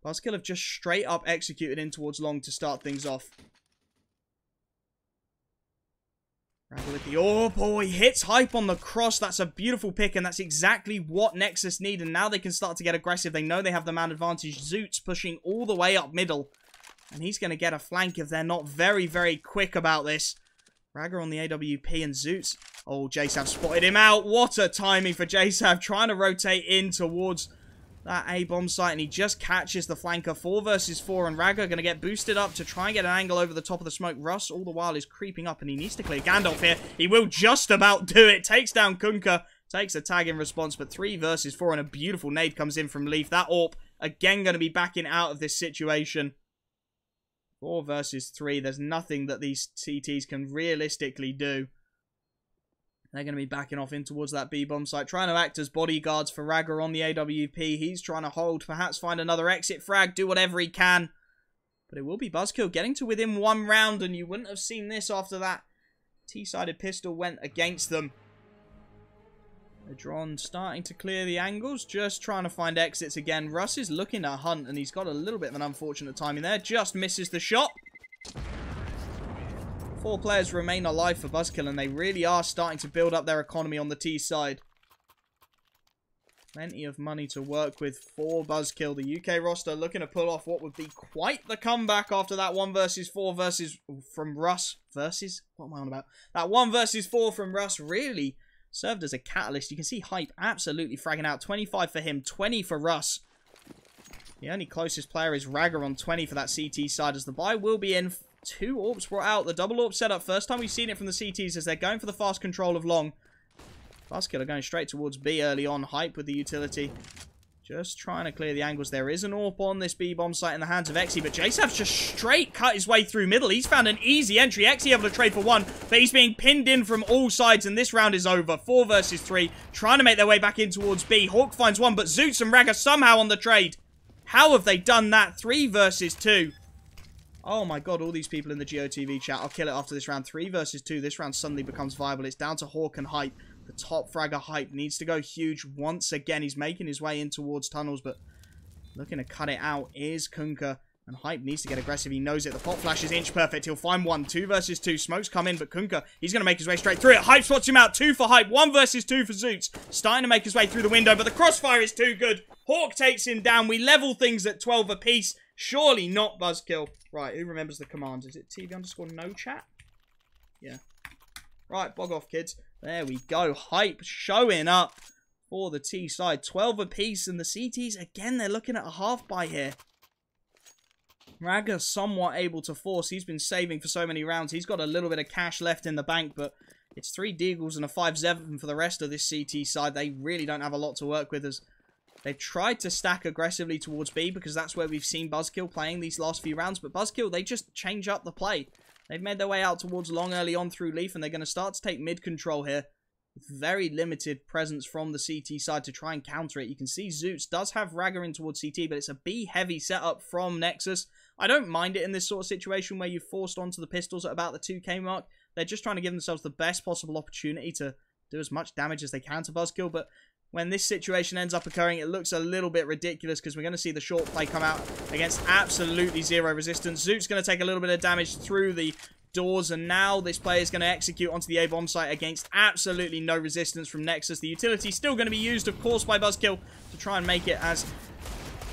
Buzzkill have just straight up executed in towards long to start things off. Oh boy, hits hype on the cross. That's a beautiful pick, and that's exactly what Nexus need. And now they can start to get aggressive. They know they have the man advantage. Zoots pushing all the way up middle. And he's going to get a flank if they're not very, very quick about this. Ragga on the AWP and Zoots. Oh, JSav spotted him out. What a timing for JSav trying to rotate in towards that A-bomb site, and he just catches the flanker. Four versus four, and Ragga going to get boosted up to try and get an angle over the top of the smoke. Russ, all the while, is creeping up, and he needs to clear Gandalf here. He will just about do it. Takes down Kunkka. Takes a tag in response, but three versus four, and a beautiful nade comes in from Leaf. That AWP, again, going to be backing out of this situation. Four versus three. There's nothing that these CTs can realistically do. They're going to be backing off in towards that B-bomb site, trying to act as bodyguards for Ragga on the AWP. He's trying to hold, perhaps find another exit frag, do whatever he can. But it will be Buzzkill getting to within one round, and you wouldn't have seen this after that T-sided pistol went against them. Adron starting to clear the angles, just trying to find exits again. Russ is looking at Hunt, and he's got a little bit of an unfortunate timing there. Just misses the shot. Four players remain alive for Buzzkill, and they really are starting to build up their economy on the T side. Plenty of money to work with for Buzzkill. The UK roster looking to pull off what would be quite the comeback after that one versus four versus from Russ. Versus? What am I on about? That one versus four from Russ really served as a catalyst. You can see Hype absolutely fragging out. 25 for him, 20 for Russ. The only closest player is Ragga on 20 for that CT side as the buy will be in. Two AWPs brought out. The double AWP setup. First time we've seen it from the CTs as they're going for the fast control of long. Buzzkill killer going straight towards B early on. Hype with the utility. Just trying to clear the angles. There is an AWP on this B-bomb site in the hands of Exy, but JSAV's just straight cut his way through middle. He's found an easy entry. Exy able to trade for one, but he's being pinned in from all sides, and this round is over. Four versus three, trying to make their way back in towards B. Hawk finds one, but Zoots and Ragga somehow on the trade. How have they done that? Three versus two. Oh my god, all these people in the GOTV chat. I'll kill it after this round. Three versus two. This round suddenly becomes viable. It's down to Hawk and Hype. The top fragger hype needs to go huge once again. He's making his way in towards tunnels, but looking to cut it out is Kunkka. And Hype needs to get aggressive. He knows it. The pop flash is inch perfect. He'll find one. Two versus two. Smokes come in, but Kunkka, he's going to make his way straight through it. Hype spots him out. Two for Hype. One versus two for Zoots. Starting to make his way through the window, but the crossfire is too good. Hawk takes him down. We level things at 12 apiece. Surely not Buzzkill. Right, who remembers the command? Is it TV underscore no chat? Yeah. Right, bog off, kids. There we go. Hype showing up for the T side. 12 apiece. And the CTs, again, they're looking at a half buy here. Ragga somewhat able to force. He's been saving for so many rounds. He's got a little bit of cash left in the bank, but it's three Deagles and a 5-7 for the rest of this CT side. They really don't have a lot to work with as they've tried to stack aggressively towards B because that's where we've seen Buzzkill playing these last few rounds. But Buzzkill, they just change up the play. They've made their way out towards long early on through Leaf, and they're going to start to take mid control here. Very limited presence from the CT side to try and counter it. You can see Zoots does have Ragga in towards CT, but it's a B-heavy setup from Nexus. I don't mind it in this sort of situation where you've forced onto the pistols at about the 2k mark. They're just trying to give themselves the best possible opportunity to do as much damage as they can to Buzzkill, but when this situation ends up occurring, it looks a little bit ridiculous because we're going to see the short play come out against absolutely zero resistance. Zoot's going to take a little bit of damage through the doors, and now this player is going to execute onto the A-bomb site against absolutely no resistance from Nexus. The utility still going to be used, of course, by Buzzkill to try and make it as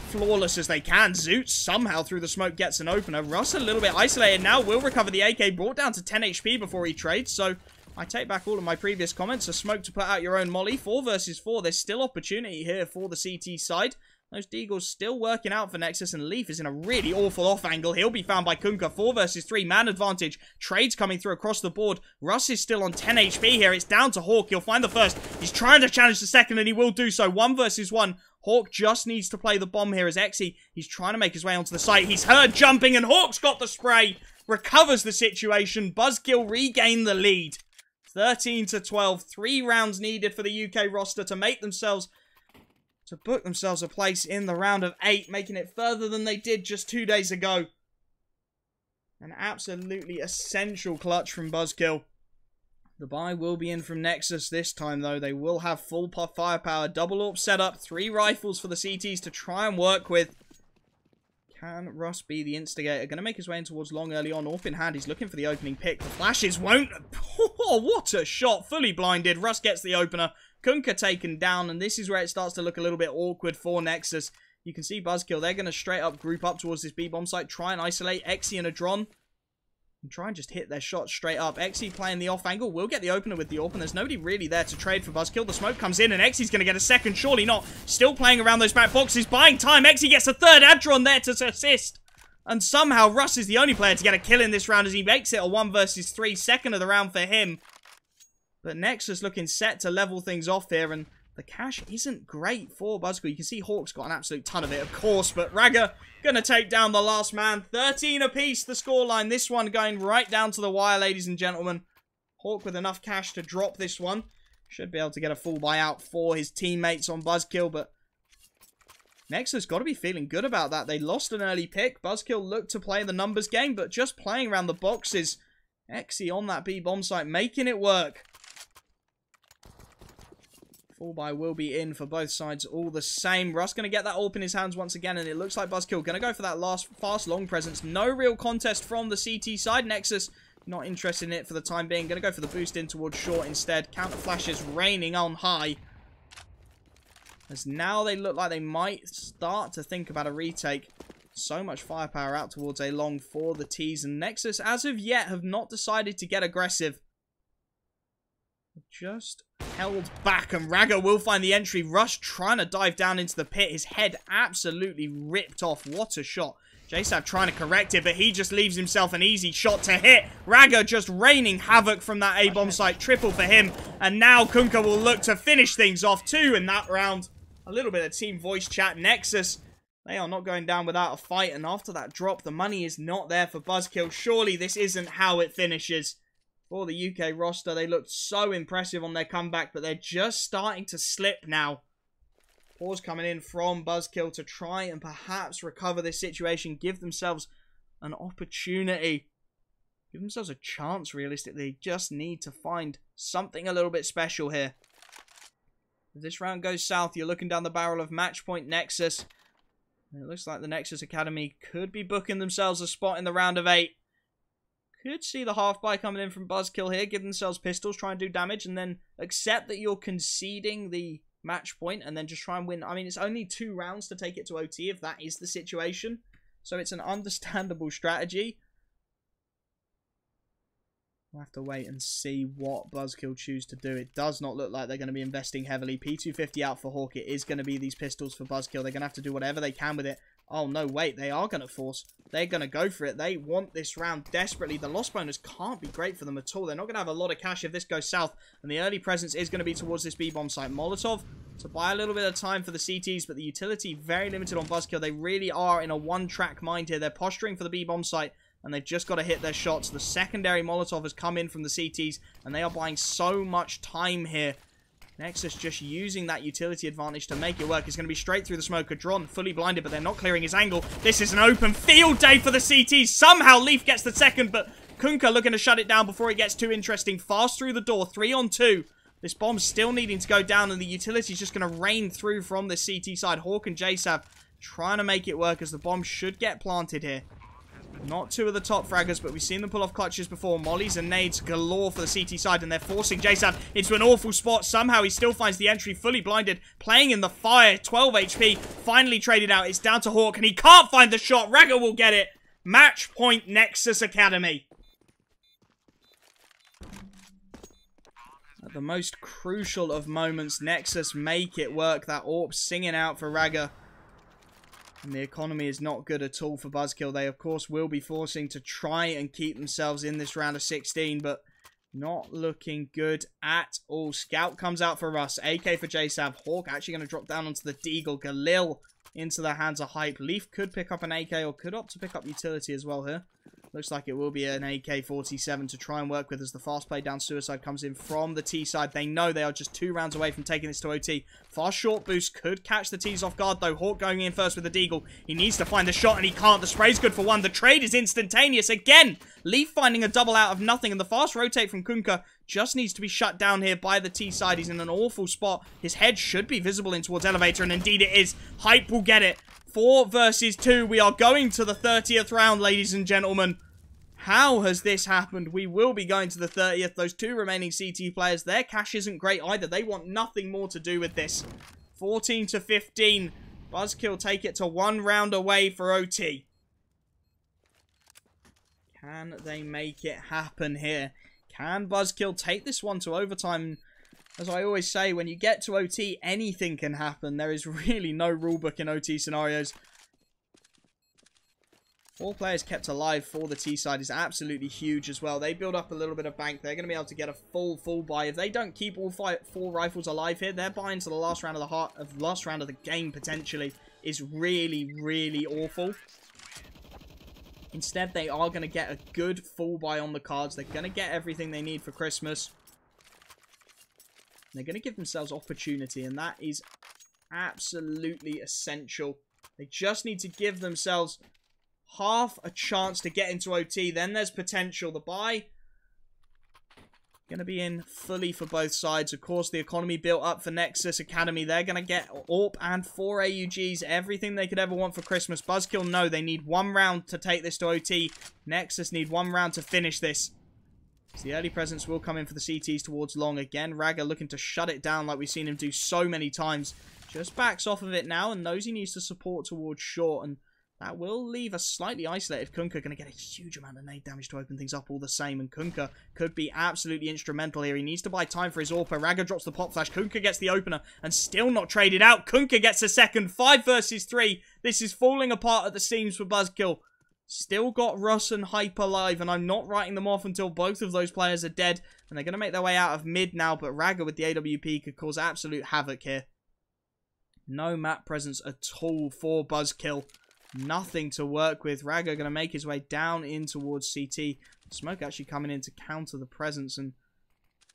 flawless as they can. Zoot somehow through the smoke gets an opener. Russ a little bit isolated now. Will recover the AK, brought down to 10 HP before he trades, so I take back all of my previous comments. A smoke to put out your own molly. Four versus four. There's still opportunity here for the CT side. Those Deagles still working out for Nexus, and Leaf is in a really awful off angle. He'll be found by Kunkka. Four versus three. Man advantage. Trades coming through across the board. Russ is still on 10 HP here. It's down to Hawk. He'll find the first. He's trying to challenge the second, and he will do so. One versus one. Hawk just needs to play the bomb here as Exy. He's trying to make his way onto the site. He's heard jumping, and Hawk's got the spray. Recovers the situation. Buzzkill regain the lead. 13 to 12. Three rounds needed for the UK roster to make themselves to book themselves a place in the round of eight, making it further than they did just two days ago. An absolutely essential clutch from Buzzkill. The buy will be in from Nexus this time, though. They will have full firepower, double AWP setup, three rifles for the CTs to try and work with. Can Russ be the instigator? Going to make his way in towards long early on. AWP in hand. He's looking for the opening pick. The flashes won't... Oh, what a shot. Fully blinded. Russ gets the opener. Kunkka taken down. And this is where it starts to look a little bit awkward for Nexus. You can see Buzzkill. They're going to straight up group up towards this B-bomb site. Try and isolate Exy and Adron and try and just hit their shot straight up. Exy playing the off angle will get the opener with the and there's nobody really there to trade for Buzzkill. The smoke comes in, and Exy's going to get a second. Surely not. Still playing around those back boxes, buying time. Exy gets a third. Adron there to assist. And somehow Russ is the only player to get a kill in this round as he makes it a 1 versus 3. Second of the round for him. But Nexus looking set to level things off here, and the cash isn't great for Buzzkill. You can see Hawk's got an absolute ton of it, of course, but Ragga going to take down the last man. 13 apiece, the scoreline. This one going right down to the wire, ladies and gentlemen. Hawk with enough cash to drop this one. Should be able to get a full buyout for his teammates on Buzzkill, but Nexus got to be feeling good about that. They lost an early pick. Buzzkill looked to play the numbers game, but just playing around the boxes. Exy on that B-bomb site, making it work. Full will be in for both sides all the same. Russ going to get that AWP in his hands once again, and it looks like Buzzkill going to go for that last fast long presence. No real contest from the CT side. Nexus not interested in it for the time being. Going to go for the boost in towards short instead. Counter flashes raining on high. As now they look like they might start to think about a retake. So much firepower out towards a long for the T's. And Nexus, as of yet, have not decided to get aggressive. Just held back and Ragga will find the entry. Russ trying to dive down into the pit. His head absolutely ripped off. What a shot. JSAV trying to correct it, but he just leaves himself an easy shot to hit. Ragga just raining havoc from that A-bomb site. Triple for him. And now Kunkka will look to finish things off too in that round. A little bit of team voice chat. Nexus, they are not going down without a fight. And after that drop, the money is not there for Buzzkill. Surely this isn't how it finishes for the UK roster. They looked so impressive on their comeback, but they're just starting to slip now. Pause coming in from Buzzkill to try and perhaps recover this situation, give themselves an opportunity. Give themselves a chance, realistically. They just need to find something a little bit special here. If this round goes south, you're looking down the barrel of Matchpoint Nexus. It looks like the Nexus Academy could be booking themselves a spot in the round of eight. Could see the half buy coming in from Buzzkill here, give themselves pistols, try and do damage, and then accept that you're conceding the match point and then just try and win. I mean, it's only two rounds to take it to OT if that is the situation. So it's an understandable strategy. We'll have to wait and see what Buzzkill choose to do. It does not look like they're going to be investing heavily. P250 out for Hawk. It is going to be these pistols for Buzzkill. They're going to have to do whatever they can with it. Oh, no, wait. They are going to force. They're going to go for it. They want this round desperately. The loss bonus can't be great for them at all. They're not going to have a lot of cash if this goes south. And the early presence is going to be towards this B-bomb site. Molotov to buy a little bit of time for the CTs, but the utility very limited on Buzzkill. They really are in a one-track mind here. They're posturing for the B-bomb site and they've just got to hit their shots. The secondary Molotov has come in from the CTs, and they are buying so much time here Nexus just using that utility advantage to make it work. He's going to be straight through the smoke. Adron fully blinded, but they're not clearing his angle. This is an open field day for the CTs. Somehow Leaf gets the second, but Kunkka looking to shut it down before it gets too interesting. Fast through the door, three on two. This bomb's still needing to go down, and the utility's just going to rain through from the CT side. Hawk and JSAV trying to make it work as the bomb should get planted here. Not two of the top fraggers, but we've seen them pull off clutches before. Mollies and nades galore for the CT side, and they're forcing JSAV into an awful spot. Somehow he still finds the entry fully blinded, playing in the fire. 12 HP, finally traded out. It's down to Hawk, and he can't find the shot. Ragga will get it. Match point Nexus Academy. At the most crucial of moments, Nexus make it work. That AWP singing out for Ragga. And the economy is not good at all for Buzzkill. They, of course, will be forcing to try and keep themselves in this round of 16, but not looking good at all. Scout comes out for Russ. AK for JSAV. Hawk actually going to drop down onto the Deagle. Galil into the hands of Hype. Leaf could pick up an AK or could opt to pick up utility as well here. Looks like it will be an AK-47 to try and work with as the fast play down Suicide comes in from the T side. They know they are just two rounds away from taking this to OT. Fast short boost could catch the T's off guard though. Hawk going in first with the Deagle. He needs to find the shot and he can't. The spray's good for one. The trade is instantaneous again. Leaf finding a double out of nothing and the fast rotate from Kunkka just needs to be shut down here by the T side. He's in an awful spot. His head should be visible in towards Elevator and indeed it is. Hype will get it. Four versus two. We are going to the 30th round, ladies and gentlemen. How has this happened? We will be going to the 30th. Those two remaining CT players, their cash isn't great either. They want nothing more to do with this. 14 to 15. Buzzkill take it to one round away for OT. Can they make it happen here? Can Buzzkill take this one to overtime? As I always say, when you get to OT, anything can happen. There is really no rulebook in OT scenarios. Four players kept alive for the T side is absolutely huge as well. They build up a little bit of bank. They're going to be able to get a full, full buy. If they don't keep all five, four rifles alive here, they're buying to the last round of the heart of last round of the game potentially is really, really awful. Instead, they are going to get a good full buy on the cards. They're going to get everything they need for Christmas. They're going to give themselves opportunity, and that is absolutely essential. They just need to give themselves half a chance to get into OT. Then there's potential. The buy going to be in fully for both sides. Of course, the economy built up for Nexus Academy. They're going to get AWP and four AUGs. Everything they could ever want for Christmas. Buzzkill, no. They need one round to take this to OT. Nexus need one round to finish this. So the early presence will come in for the CTs towards long again. Ragga looking to shut it down like we've seen him do so many times. Just backs off of it now and knows he needs to support towards short. And that will leave a slightly isolated Kunkka. Going to get a huge amount of nade damage to open things up all the same. And Kunkka could be absolutely instrumental here. He needs to buy time for his AWP. Ragga drops the pop flash. Kunkka gets the opener and still not traded out. Kunkka gets a second. Five versus three. This is falling apart at the seams for Buzzkill. Still got Russ and Hype alive, and I'm not writing them off until both of those players are dead. And they're going to make their way out of mid now, but Ragga with the AWP could cause absolute havoc here. No map presence at all for Buzzkill. Nothing to work with. Ragga going to make his way down in towards CT. Smoke actually coming in to counter the presence, and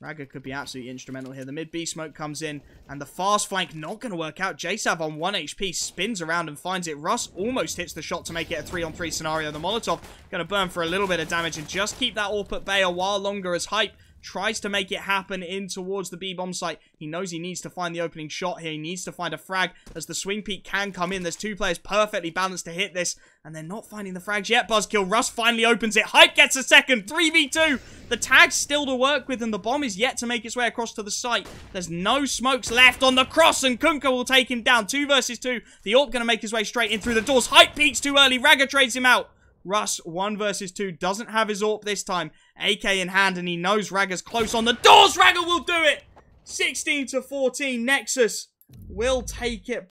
Ragga could be absolutely instrumental here. The mid B smoke comes in, and the fast flank not going to work out. JSav on 1 HP spins around and finds it. Russ almost hits the shot to make it a 3 on 3 scenario. The Molotov going to burn for a little bit of damage and just keep that AWP at bay a while longer as Hype tries to make it happen in towards the B-bomb site. He knows he needs to find the opening shot here. He needs to find a frag as the swing peak can come in. There's two players perfectly balanced to hit this, and they're not finding the frags yet. Buzzkill. Russ finally opens it. Hype gets a second. 3v2. The tag's still to work with, and the bomb is yet to make its way across to the site. There's no smokes left on the cross, and Kunkka will take him down. Two versus two. The AWP going to make his way straight in through the doors. Hype peaks too early. Ragga trades him out. Russ, one versus two, doesn't have his AWP this time. AK in hand, and he knows Ragga's close on the doors. Ragga will do it! 16 to 14. Nexus will take it